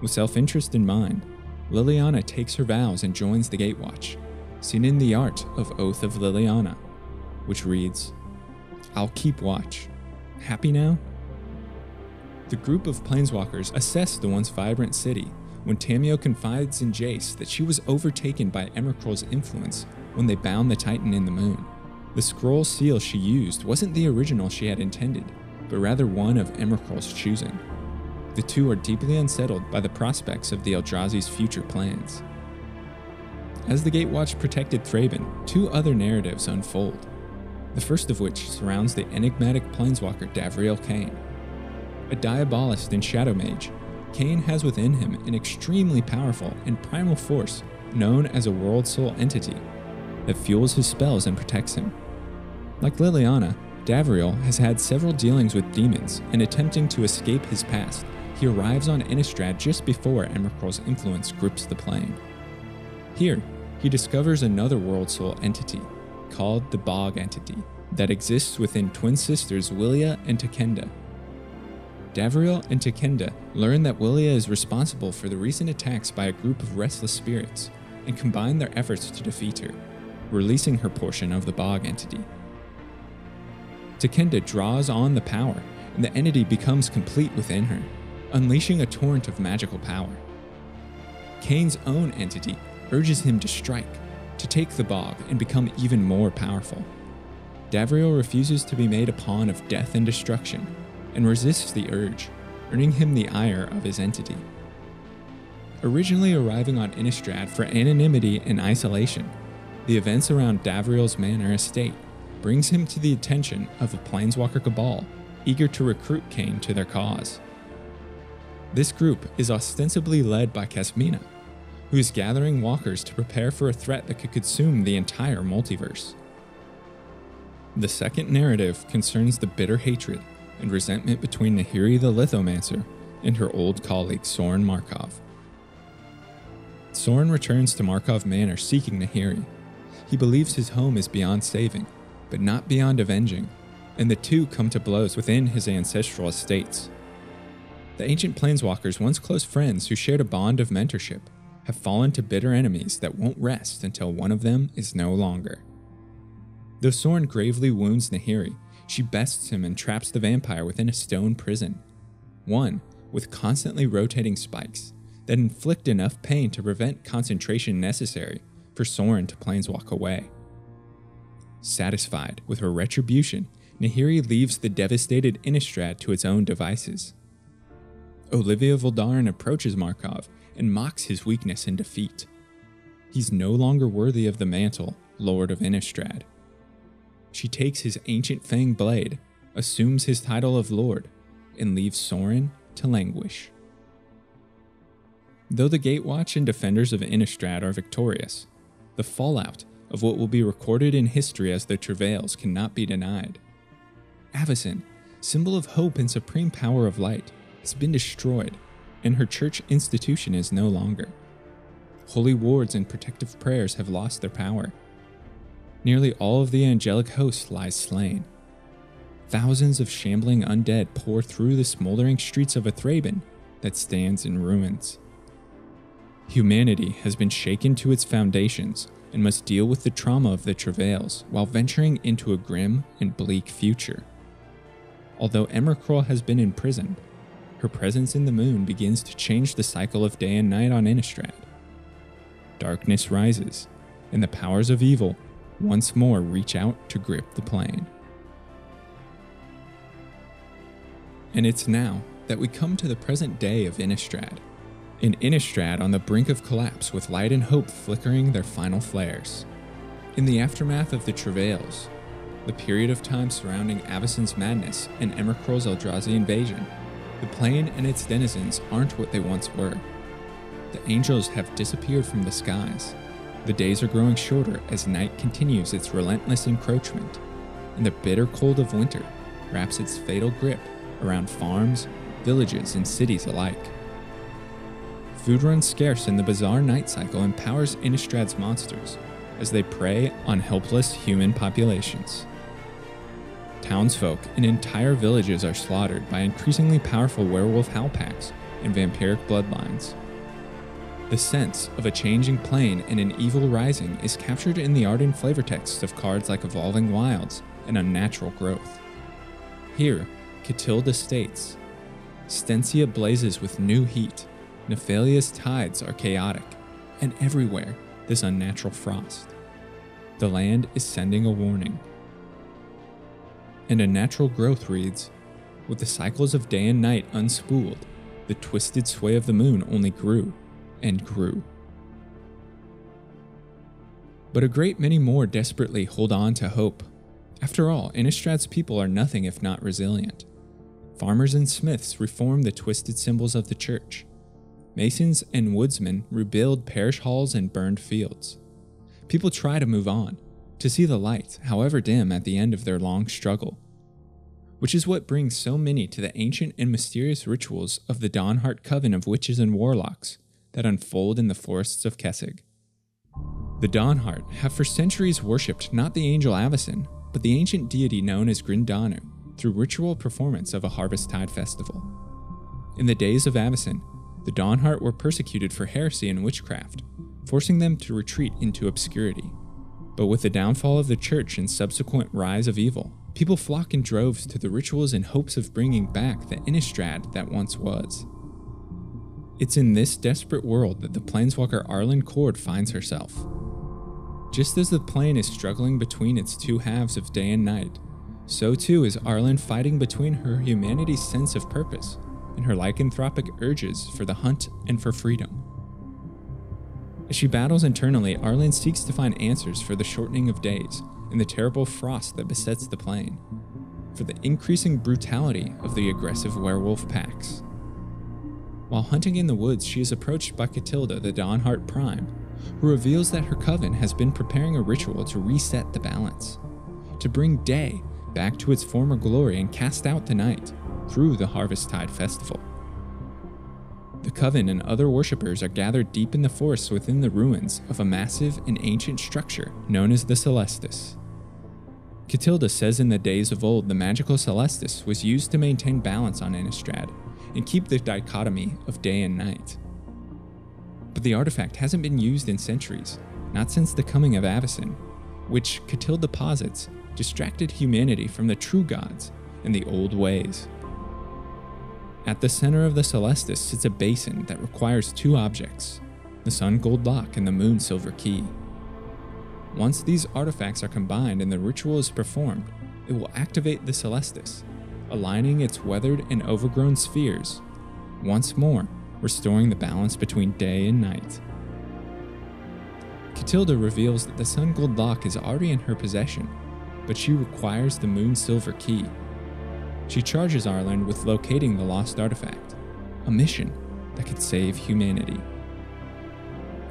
With self interest in mind, Liliana takes her vows and joins the Gatewatch, seen in the art of Oath of Liliana, which reads I'll keep watch. Happy now? The group of planeswalkers assess the once vibrant city when Tamiyo confides in Jace that she was overtaken by Emrakul's influence when they bound the Titan in the moon. The scroll seal she used wasn't the original she had intended, but rather one of Emrakul's choosing. The two are deeply unsettled by the prospects of the Eldrazi's future plans. As the Gatewatch protected Thraben, two other narratives unfold, the first of which surrounds the enigmatic planeswalker Davriel Cane. A diabolist and shadow mage, Cane has within him an extremely powerful and primal force known as a World Soul entity that fuels his spells and protects him. Like Liliana, Davriel has had several dealings with demons, and attempting to escape his past, he arrives on Innistrad just before Emrakul's influence grips the plane. Here, he discovers another World Soul entity, called the Bog Entity, that exists within twin sisters Willia and Takenda. Davriel and Takenda learn that Willia is responsible for the recent attacks by a group of restless spirits and combine their efforts to defeat her, releasing her portion of the Bog Entity. Takenda draws on the power, and the entity becomes complete within her, unleashing a torrent of magical power. Cane's own entity urges him to strike, to take the bog and become even more powerful. Davriel refuses to be made a pawn of death and destruction, and resists the urge, earning him the ire of his entity. Originally arriving on Innistrad for anonymity and isolation, the events around Davriel's manor estate brings him to the attention of a Planeswalker cabal eager to recruit Cane to their cause. This group is ostensibly led by Kasmina, who is gathering walkers to prepare for a threat that could consume the entire multiverse. The second narrative concerns the bitter hatred and resentment between Nahiri the Lithomancer and her old colleague Sorin Markov. Sorin returns to Markov Manor seeking Nahiri. He believes his home is beyond saving, but not beyond avenging, and the two come to blows within his ancestral estates. The ancient planeswalkers, once close friends who shared a bond of mentorship, have fallen to bitter enemies that won't rest until one of them is no longer. Though Sorin gravely wounds Nahiri, she bests him and traps the vampire within a stone prison. One with constantly rotating spikes that inflict enough pain to prevent concentration necessary for Sorin to planeswalk away. Satisfied with her retribution, Nahiri leaves the devastated Innistrad to its own devices. Olivia Voldaren approaches Markov and mocks his weakness and defeat. He's no longer worthy of the mantle, Lord of Innistrad. She takes his ancient fang blade, assumes his title of Lord, and leaves Sorin to languish. Though the Gatewatch and defenders of Innistrad are victorious, the fallout of what will be recorded in history as the travails cannot be denied. Avacyn, symbol of hope and supreme power of light, has been destroyed and her church institution is no longer. Holy wards and protective prayers have lost their power. Nearly all of the angelic host lies slain. Thousands of shambling undead pour through the smoldering streets of Athraben that stands in ruins. Humanity has been shaken to its foundations and must deal with the trauma of the travails while venturing into a grim and bleak future. Although Emrakul has been imprisoned, her presence in the moon begins to change the cycle of day and night on Innistrad. Darkness rises, and the powers of evil once more reach out to grip the plane. And it's now that we come to the present day of Innistrad. In Innistrad on the brink of collapse with light and hope flickering their final flares. In the aftermath of the Travails, the period of time surrounding Avacyn's madness and Emrakul's Eldrazi invasion, the plane and its denizens aren't what they once were. The angels have disappeared from the skies. The days are growing shorter as night continues its relentless encroachment, and the bitter cold of winter wraps its fatal grip around farms, villages, and cities alike. Food runs scarce, and the bizarre night cycle empowers Innistrad's monsters as they prey on helpless human populations. Townsfolk and entire villages are slaughtered by increasingly powerful werewolf howl packs and vampiric bloodlines. The sense of a changing plane and an evil rising is captured in the art and flavor texts of cards like Evolving Wilds and Unnatural Growth. Here, Katilda states Stensia blazes with new heat, Nephalia's tides are chaotic, and everywhere this unnatural frost. The land is sending a warning. And Unnatural Growth reads With the cycles of day and night unspooled, the twisted sway of the moon only grew and grew. But a great many more desperately hold on to hope. After all, Innistrad's people are nothing if not resilient. Farmers and smiths reform the twisted symbols of the church. Masons and woodsmen rebuild parish halls and burned fields. People try to move on, to see the light, however dim, at the end of their long struggle. Which is what brings so many to the ancient and mysterious rituals of the Dawnhart Coven of witches and warlocks, that unfold in the forests of Kessig. The Dawnhart have for centuries worshipped not the angel Avacyn, but the ancient deity known as Grindanu through ritual performance of a harvest tide festival. In the days of Avacyn, the Dawnhart were persecuted for heresy and witchcraft, forcing them to retreat into obscurity. But with the downfall of the church and subsequent rise of evil, people flock in droves to the rituals in hopes of bringing back the Innistrad that once was. It's in this desperate world that the planeswalker Arlinn Kord finds herself. Just as the plane is struggling between its two halves of day and night, so too is Arlinn fighting between her humanity's sense of purpose and her lycanthropic urges for the hunt and for freedom. As she battles internally, Arlinn seeks to find answers for the shortening of days and the terrible frost that besets the plane, for the increasing brutality of the aggressive werewolf packs. While hunting in the woods, she is approached by Katilda, the Dawnhart Prime, who reveals that her coven has been preparing a ritual to reset the balance, to bring day back to its former glory and cast out the night through the Harvest Tide Festival. The coven and other worshippers are gathered deep in the forest within the ruins of a massive and ancient structure known as the Celestus. Katilda says in the days of old the magical Celestus was used to maintain balance on Innistrad and keep the dichotomy of day and night. But the artifact hasn't been used in centuries, not since the coming of Avacyn, which Katilda posits distracted humanity from the true gods and the old ways. At the center of the Celestus sits a basin that requires two objects the sun gold lock and the moon silver key. Once these artifacts are combined and the ritual is performed, it will activate the Celestus, aligning its weathered and overgrown spheres, once more restoring the balance between day and night. Katilda reveals that the Sun Gold Lock is already in her possession, but she requires the Moon Silver Key. She charges Arlinn with locating the lost artifact, a mission that could save humanity.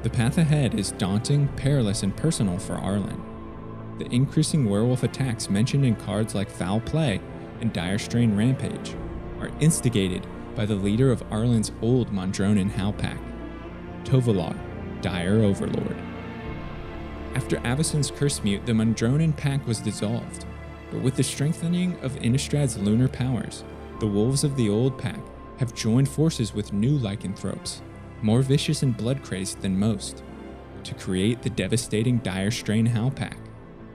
The path ahead is daunting, perilous, and personal for Arlinn. The increasing werewolf attacks mentioned in cards like Foul Play and Dire Strain Rampage are instigated by the leader of Arlinn's old Mondronen Howlpack, Tovolar, Dire Overlord. After Avacyn's Cursemute, the Mondronen pack was dissolved, but with the strengthening of Innistrad's lunar powers, the wolves of the old pack have joined forces with new lycanthropes, more vicious and blood crazed than most, to create the devastating Dire Strain Howlpack,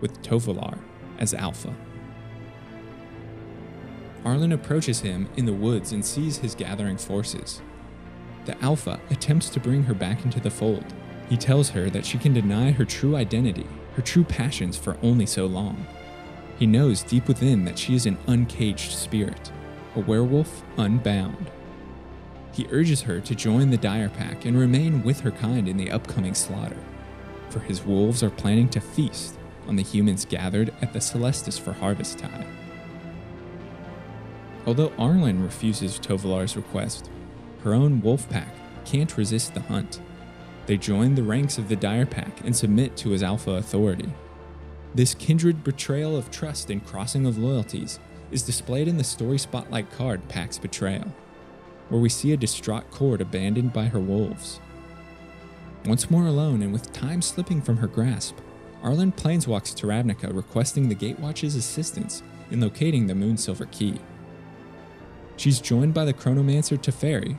with Tovolar as Alpha. Arlinn approaches him in the woods and sees his gathering forces. The Alpha attempts to bring her back into the fold. He tells her that she can deny her true identity, her true passions for only so long. He knows deep within that she is an uncaged spirit, a werewolf unbound. He urges her to join the Dire Pack and remain with her kind in the upcoming slaughter, for his wolves are planning to feast on the humans gathered at the Celestus for Harvesttide. Although Arlinn refuses Tovolar's request, her own wolf pack can't resist the hunt. They join the ranks of the Dire Pack and submit to his alpha authority. This kindred betrayal of trust and crossing of loyalties is displayed in the story spotlight card Pack's Betrayal, where we see a distraught Kord abandoned by her wolves. Once more alone and with time slipping from her grasp, Arlinn planeswalks to Ravnica requesting the Gatewatch's assistance in locating the Moonsilver Key. She's joined by the Chronomancer Teferi,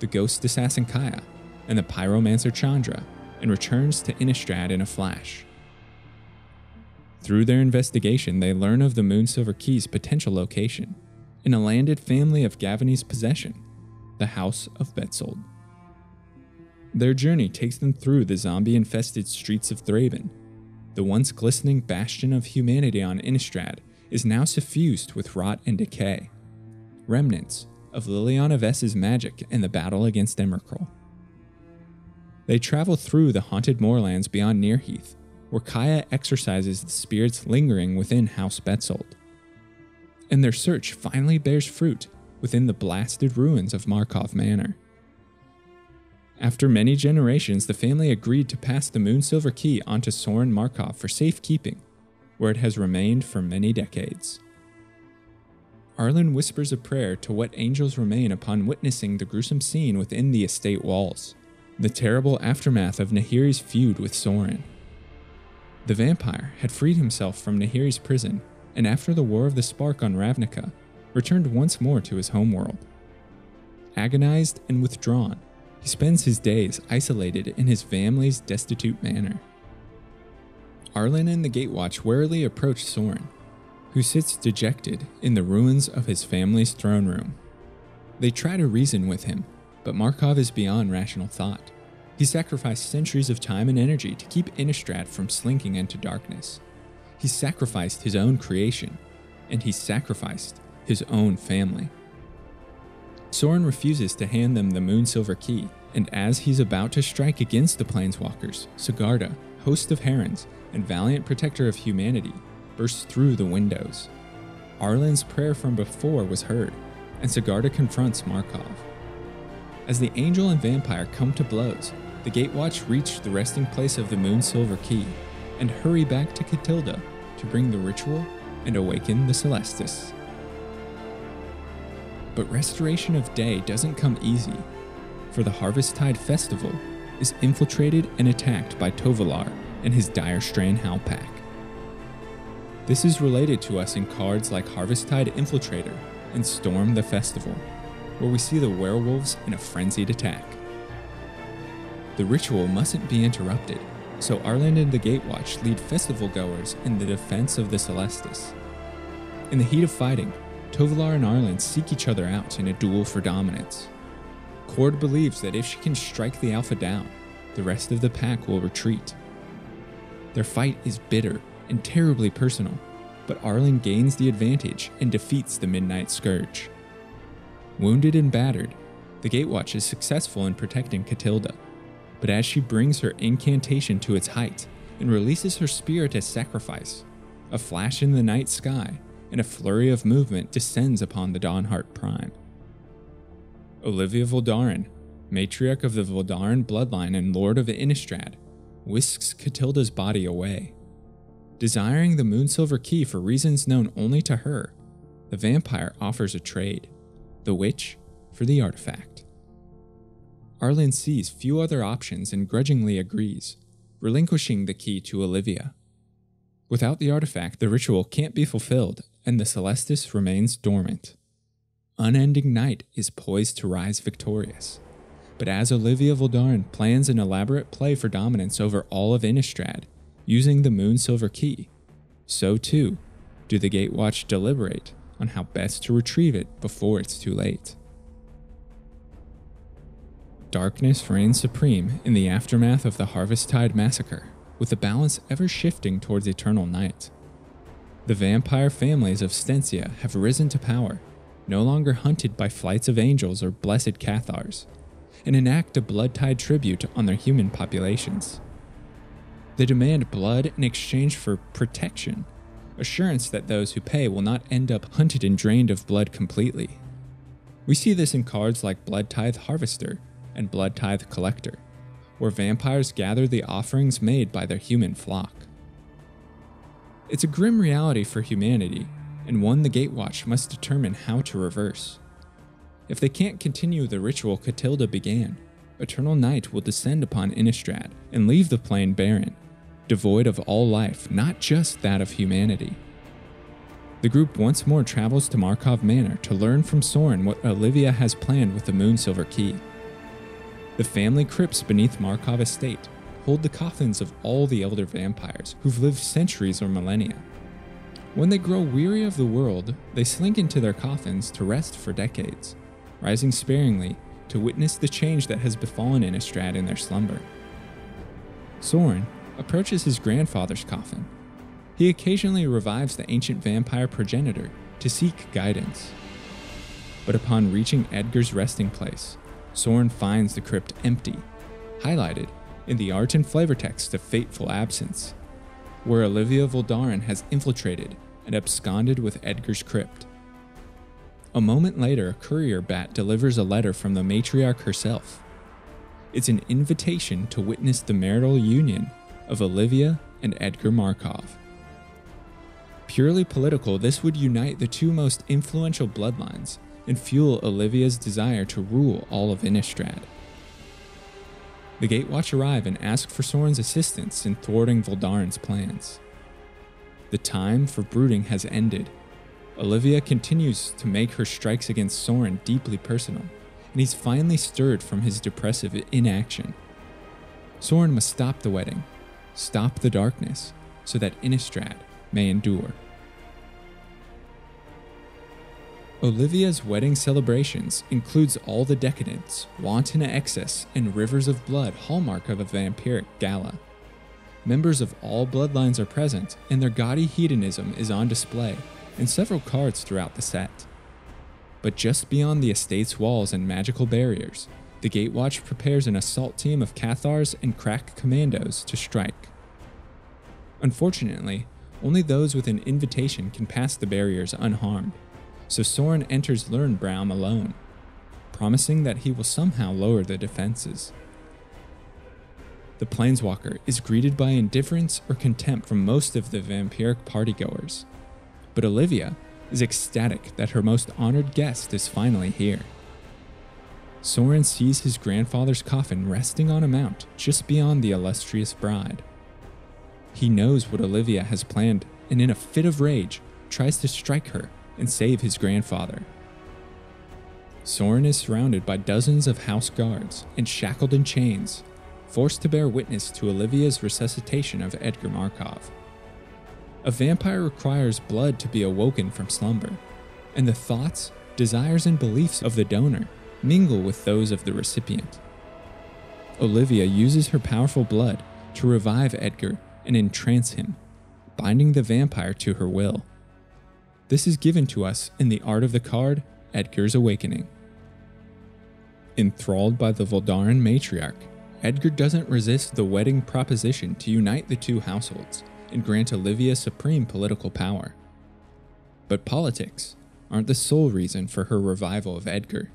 the Ghost Assassin Kaya, and the Pyromancer Chandra, and returns to Innistrad in a flash. Through their investigation, they learn of the Moonsilver Key's potential location in a landed family of Gavony's possession, the House of Betzold. Their journey takes them through the zombie infested streets of Thraben. The once glistening bastion of humanity on Innistrad is now suffused with rot and decay, remnants of Liliana Vess's magic in the battle against Emrakul. They travel through the haunted moorlands beyond Nearheath, where Kaya exorcises the spirits lingering within House Betzold. And their search finally bears fruit within the blasted ruins of Markov Manor. After many generations, the family agreed to pass the Moonsilver Key onto Sorin Markov for safekeeping, where it has remained for many decades. Arlinn whispers a prayer to what angels remain upon witnessing the gruesome scene within the estate walls the terrible aftermath of Nahiri's feud with Sorin. The vampire had freed himself from Nahiri's prison, and after the War of the Spark on Ravnica, returned once more to his homeworld. Agonized and withdrawn, he spends his days isolated in his family's destitute manor. Arlinn and the Gatewatch warily approach Sorin, who sits dejected in the ruins of his family's throne room. They try to reason with him, but Markov is beyond rational thought. He sacrificed centuries of time and energy to keep Innistrad from slinking into darkness. He sacrificed his own creation, and he sacrificed his own family. Sorin refuses to hand them the Moonsilver Key, and as he's about to strike against the Planeswalkers, Sigarda, host of Herons, and valiant protector of humanity, bursts through the windows. Arlinn's prayer from before was heard, and Sigarda confronts Markov. As the angel and vampire come to blows, the Gatewatch reach the resting place of the Moon Silver Key and hurry back to Katilda to bring the ritual and awaken the Celestus. But restoration of day doesn't come easy, for the Harvest Tide Festival is infiltrated and attacked by Tovolar and his Direstrain Howl Pack. This is related to us in cards like Harvesttide Infiltrator and Storm the Festival where we see the werewolves in a frenzied attack. The ritual mustn't be interrupted, so Arlinn and the Gatewatch lead festival goers in the defense of the Celestus. In the heat of fighting, Tovolar and Arlinn seek each other out in a duel for dominance. Kord believes that if she can strike the Alpha down, the rest of the pack will retreat. Their fight is bitter and terribly personal, but Arlinn gains the advantage and defeats the Midnight Scourge. Wounded and battered, the Gatewatch is successful in protecting Katilda, but as she brings her incantation to its height and releases her spirit as sacrifice, a flash in the night sky and a flurry of movement descends upon the Dawnhart Prime. Olivia Voldaren, matriarch of the Voldaren bloodline and lord of Innistrad, whisks Katilda's body away. Desiring the Moonsilver Key for reasons known only to her, the vampire offers a trade the witch for the artifact. Arlinn sees few other options and grudgingly agrees, relinquishing the key to Olivia. Without the artifact, the ritual can't be fulfilled, and the Celestus remains dormant. Unending Night is poised to rise victorious. But as Olivia Voldaren plans an elaborate play for dominance over all of Innistrad, using the moon silver Key, so too do the Gatewatch deliberate on how best to retrieve it before it's too late. Darkness reigns supreme in the aftermath of the Harvesttide Massacre, with the balance ever shifting towards eternal night. The vampire families of Stensia have risen to power, no longer hunted by flights of angels or blessed Cathars, and enact a blood tide tribute on their human populations. They demand blood in exchange for protection assurance that those who pay will not end up hunted and drained of blood completely. We see this in cards like Blood Tithe Harvester and Blood Tithe Collector, where vampires gather the offerings made by their human flock. It's a grim reality for humanity, and one the Gatewatch must determine how to reverse. If they can't continue the ritual Katilda began, eternal night will descend upon Innistrad and leave the plane barren, devoid of all life, not just that of humanity. The group once more travels to Markov Manor to learn from Sorin what Olivia has planned with the Moonsilver Key. The family crypts beneath Markov Estate hold the coffins of all the elder vampires who've lived centuries or millennia. When they grow weary of the world, they slink into their coffins to rest for decades, rising sparingly to witness the change that has befallen Innistrad in their slumber. Sorin approaches his grandfather's coffin. He occasionally revives the ancient vampire progenitor to seek guidance. But upon reaching Edgar's resting place, Sorin finds the crypt empty, highlighted in the art and flavor text of Fateful Absence, where Olivia Voldaren has infiltrated and absconded with Edgar's crypt. A moment later, a courier bat delivers a letter from the matriarch herself. It's an invitation to witness the marital union of Olivia and Edgar Markov. Purely political, this would unite the two most influential bloodlines and fuel Olivia's desire to rule all of Innistrad. The Gatewatch arrive and ask for Sorin's assistance in thwarting Voldaren's plans. The time for brooding has ended, Olivia continues to make her strikes against Sorin deeply personal, and he's finally stirred from his depressive inaction. Sorin must stop the wedding, stop the darkness, so that Innistrad may endure. Olivia's wedding celebrations includes all the decadence, wanton excess, and rivers of blood hallmark of a vampiric gala. Members of all bloodlines are present, and their gaudy hedonism is on display in several cards throughout the set. But just beyond the estate's walls and magical barriers, the Gatewatch prepares an assault team of Cathars and crack commandos to strike. Unfortunately, only those with an invitation can pass the barriers unharmed, so Sorin enters Lurenbraum alone, promising that he will somehow lower the defenses. The Planeswalker is greeted by indifference or contempt from most of the vampiric partygoers, but Olivia is ecstatic that her most honored guest is finally here. Sorin sees his grandfather's coffin resting on a mount just beyond the illustrious bride. He knows what Olivia has planned and, in a fit of rage, tries to strike her and save his grandfather. Sorin is surrounded by dozens of house guards and shackled in chains, forced to bear witness to Olivia's resuscitation of Edgar Markov. A vampire requires blood to be awoken from slumber, and the thoughts, desires, and beliefs of the donor mingle with those of the recipient. Olivia uses her powerful blood to revive Edgar and entrance him, binding the vampire to her will. This is given to us in the art of the card Edgar's Awakening. Enthralled by the Voldaren matriarch, Edgar doesn't resist the wedding proposition to unite the two households and grant Olivia supreme political power. But politics aren't the sole reason for her revival of Edgar.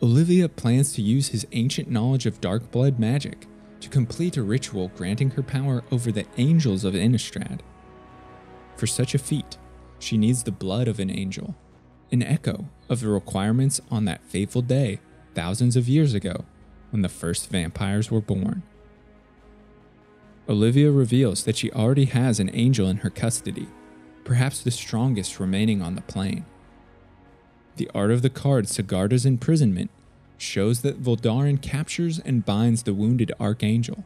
Olivia plans to use his ancient knowledge of dark blood magic to complete a ritual granting her power over the angels of Innistrad. For such a feat, she needs the blood of an angel, an echo of the requirements on that fateful day thousands of years ago when the first vampires were born. Olivia reveals that she already has an angel in her custody, perhaps the strongest remaining on the plane. The art of the card Sigarda's imprisonment shows that Voldaren captures and binds the wounded archangel,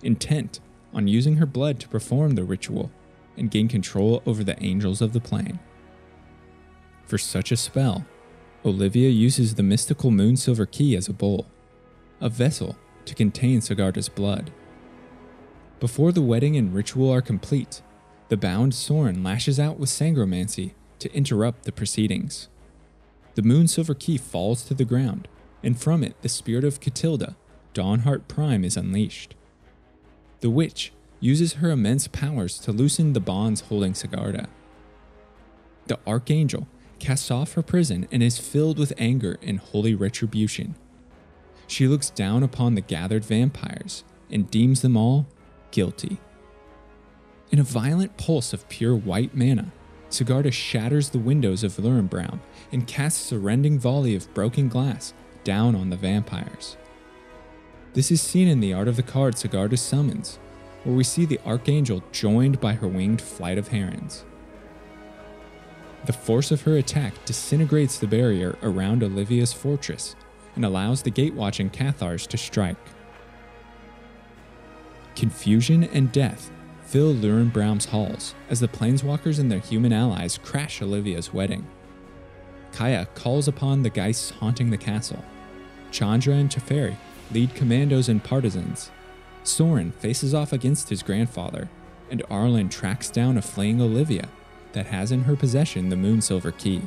intent on using her blood to perform the ritual and gain control over the angels of the plane. For such a spell, Olivia uses the mystical Moonsilver Key as a bowl, a vessel to contain Sigarda's blood. Before the wedding and ritual are complete, the bound Sorin lashes out with Sangromancy to interrupt the proceedings. The moon silver Key falls to the ground, and from it the spirit of Katilda, Dawnhart Prime, is unleashed. The witch uses her immense powers to loosen the bonds holding Sigarda. The Archangel casts off her prison and is filled with anger and holy retribution. she looks down upon the gathered vampires and deems them all guilty. In a violent pulse of pure white mana, Sigarda shatters the windows of Lurenbraum and casts a rending volley of broken glass down on the vampires. This is seen in the art of the card Sigarda summons, where we see the Archangel joined by her winged flight of herons. The force of her attack disintegrates the barrier around Olivia's fortress and allows the Gatewatch and Cathars to strike. Confusion and death fill Lurenbraum's halls as the Planeswalkers and their human allies crash Olivia's wedding. Kaya calls upon the Geists haunting the castle. Chandra and Teferi lead commandos and partisans. Sorin faces off against his grandfather, and Arlinn tracks down a fleeing Olivia that has in her possession the Moonsilver Key.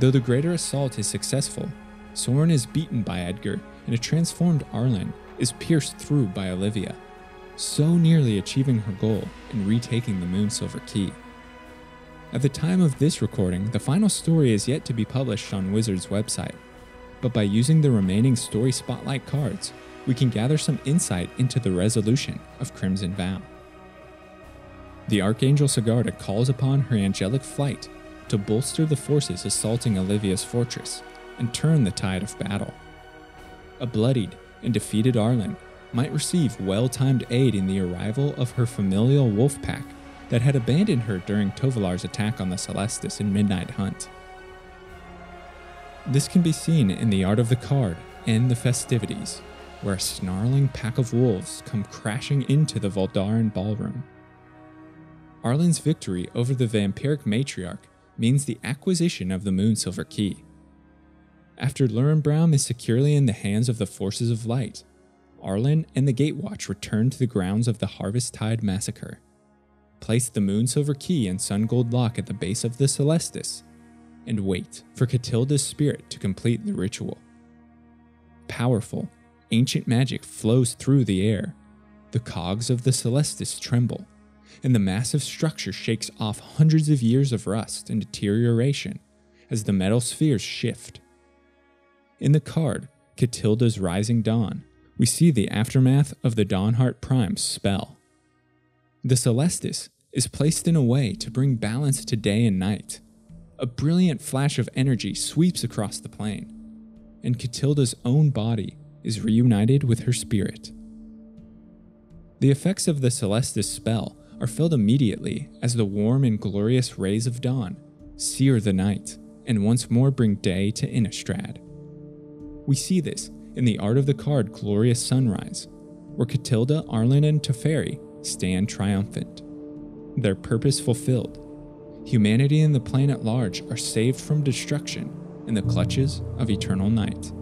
Though the greater assault is successful, Sorin is beaten by Edgar, and a transformed Arlinn is pierced through by Olivia so nearly achieving her goal and retaking the Moonsilver Key. At the time of this recording, the final story is yet to be published on Wizard's website, but by using the remaining story spotlight cards, we can gather some insight into the resolution of Crimson Vow. The Archangel Sigarda calls upon her angelic flight to bolster the forces assaulting Olivia's fortress and turn the tide of battle. A bloodied and defeated Arlinn might receive well timed aid in the arrival of her familial wolf pack that had abandoned her during Tovolar's attack on the Celestus in Midnight Hunt. This can be seen in the art of the card and the festivities, where a snarling pack of wolves come crashing into the Voldaren ballroom. Arlinn's victory over the vampiric matriarch means the acquisition of the Moonsilver Key. After Lurenbraum is securely in the hands of the forces of light, Arlinn and the Gatewatch return to the grounds of the Harvest Tide Massacre. Place the Moonsilver Key and Sun Gold Lock at the base of the Celestus, and wait for Katilda's spirit to complete the ritual. Powerful, ancient magic flows through the air. The cogs of the Celestus tremble, and the massive structure shakes off hundreds of years of rust and deterioration as the metal spheres shift. In the card, Katilda's Rising Dawn, we see the aftermath of the Dawnhart Prime's spell. The Celestus is placed in a way to bring balance to day and night. A brilliant flash of energy sweeps across the plane, and Katilda's own body is reunited with her spirit. The effects of the Celestus spell are felt immediately as the warm and glorious rays of dawn sear the night and once more bring day to Innistrad. We see this in the art of the card Glorious Sunrise, where Katilda, Arlinn, and Teferi stand triumphant. Their purpose fulfilled. Humanity and the plane at large are saved from destruction in the clutches of eternal night.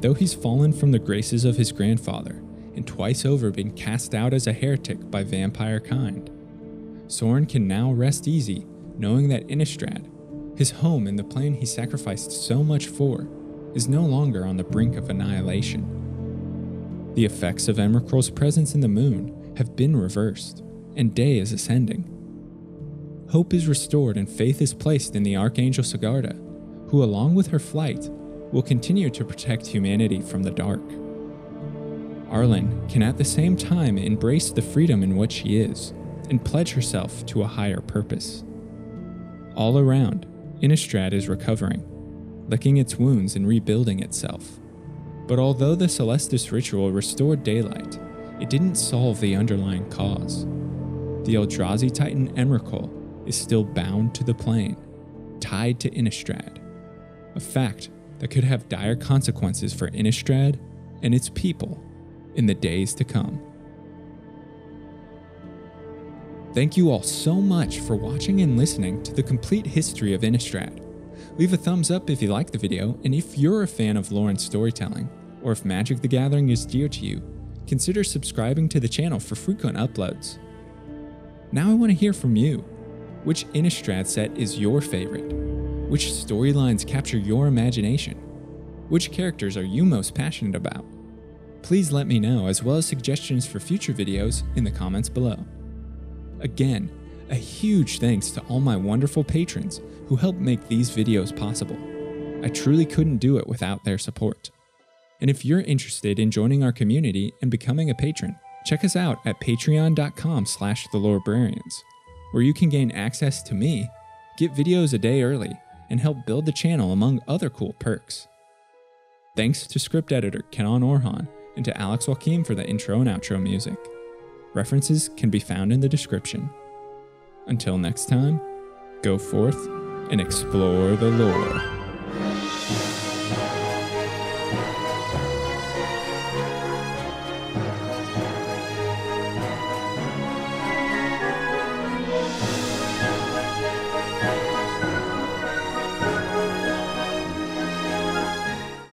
Though he's fallen from the graces of his grandfather and twice over been cast out as a heretic by vampire kind, Sorin can now rest easy knowing that Innistrad, his home in the plane he sacrificed so much for, is no longer on the brink of annihilation. The effects of Emrakul's presence in the moon have been reversed, and day is ascending. Hope is restored and faith is placed in the Archangel Sigarda, who, along with her flight, will continue to protect humanity from the dark. Arlinn can at the same time embrace the freedom in which she is and pledge herself to a higher purpose. All around, Innistrad is recovering, licking its wounds and rebuilding itself. But although the Celestus ritual restored daylight, it didn't solve the underlying cause. The Eldrazi Titan Emrakul is still bound to the plane, tied to Innistrad, a fact that could have dire consequences for Innistrad and its people in the days to come. Thank you all so much for watching and listening to the complete history of Innistrad. Leave a thumbs up if you like the video, and if you're a fan of and storytelling, or if Magic the Gathering is dear to you, consider subscribing to the channel for frequent uploads. Now I want to hear from you. Which Innistrad set is your favorite? Which storylines capture your imagination? Which characters are you most passionate about? Please let me know, as well as suggestions for future videos in the comments below. Again, a huge thanks to all my wonderful patrons who help make these videos possible. I truly couldn't do it without their support. And if you're interested in joining our community and becoming a patron, check us out at patreon.com slash the Lorebrarians, where you can gain access to me, get videos a day early, and help build the channel among other cool perks. Thanks to script editor Kenan Orhan and to Alex Wakim for the intro and outro music. References can be found in the description. Until next time, go forth and explore the lore.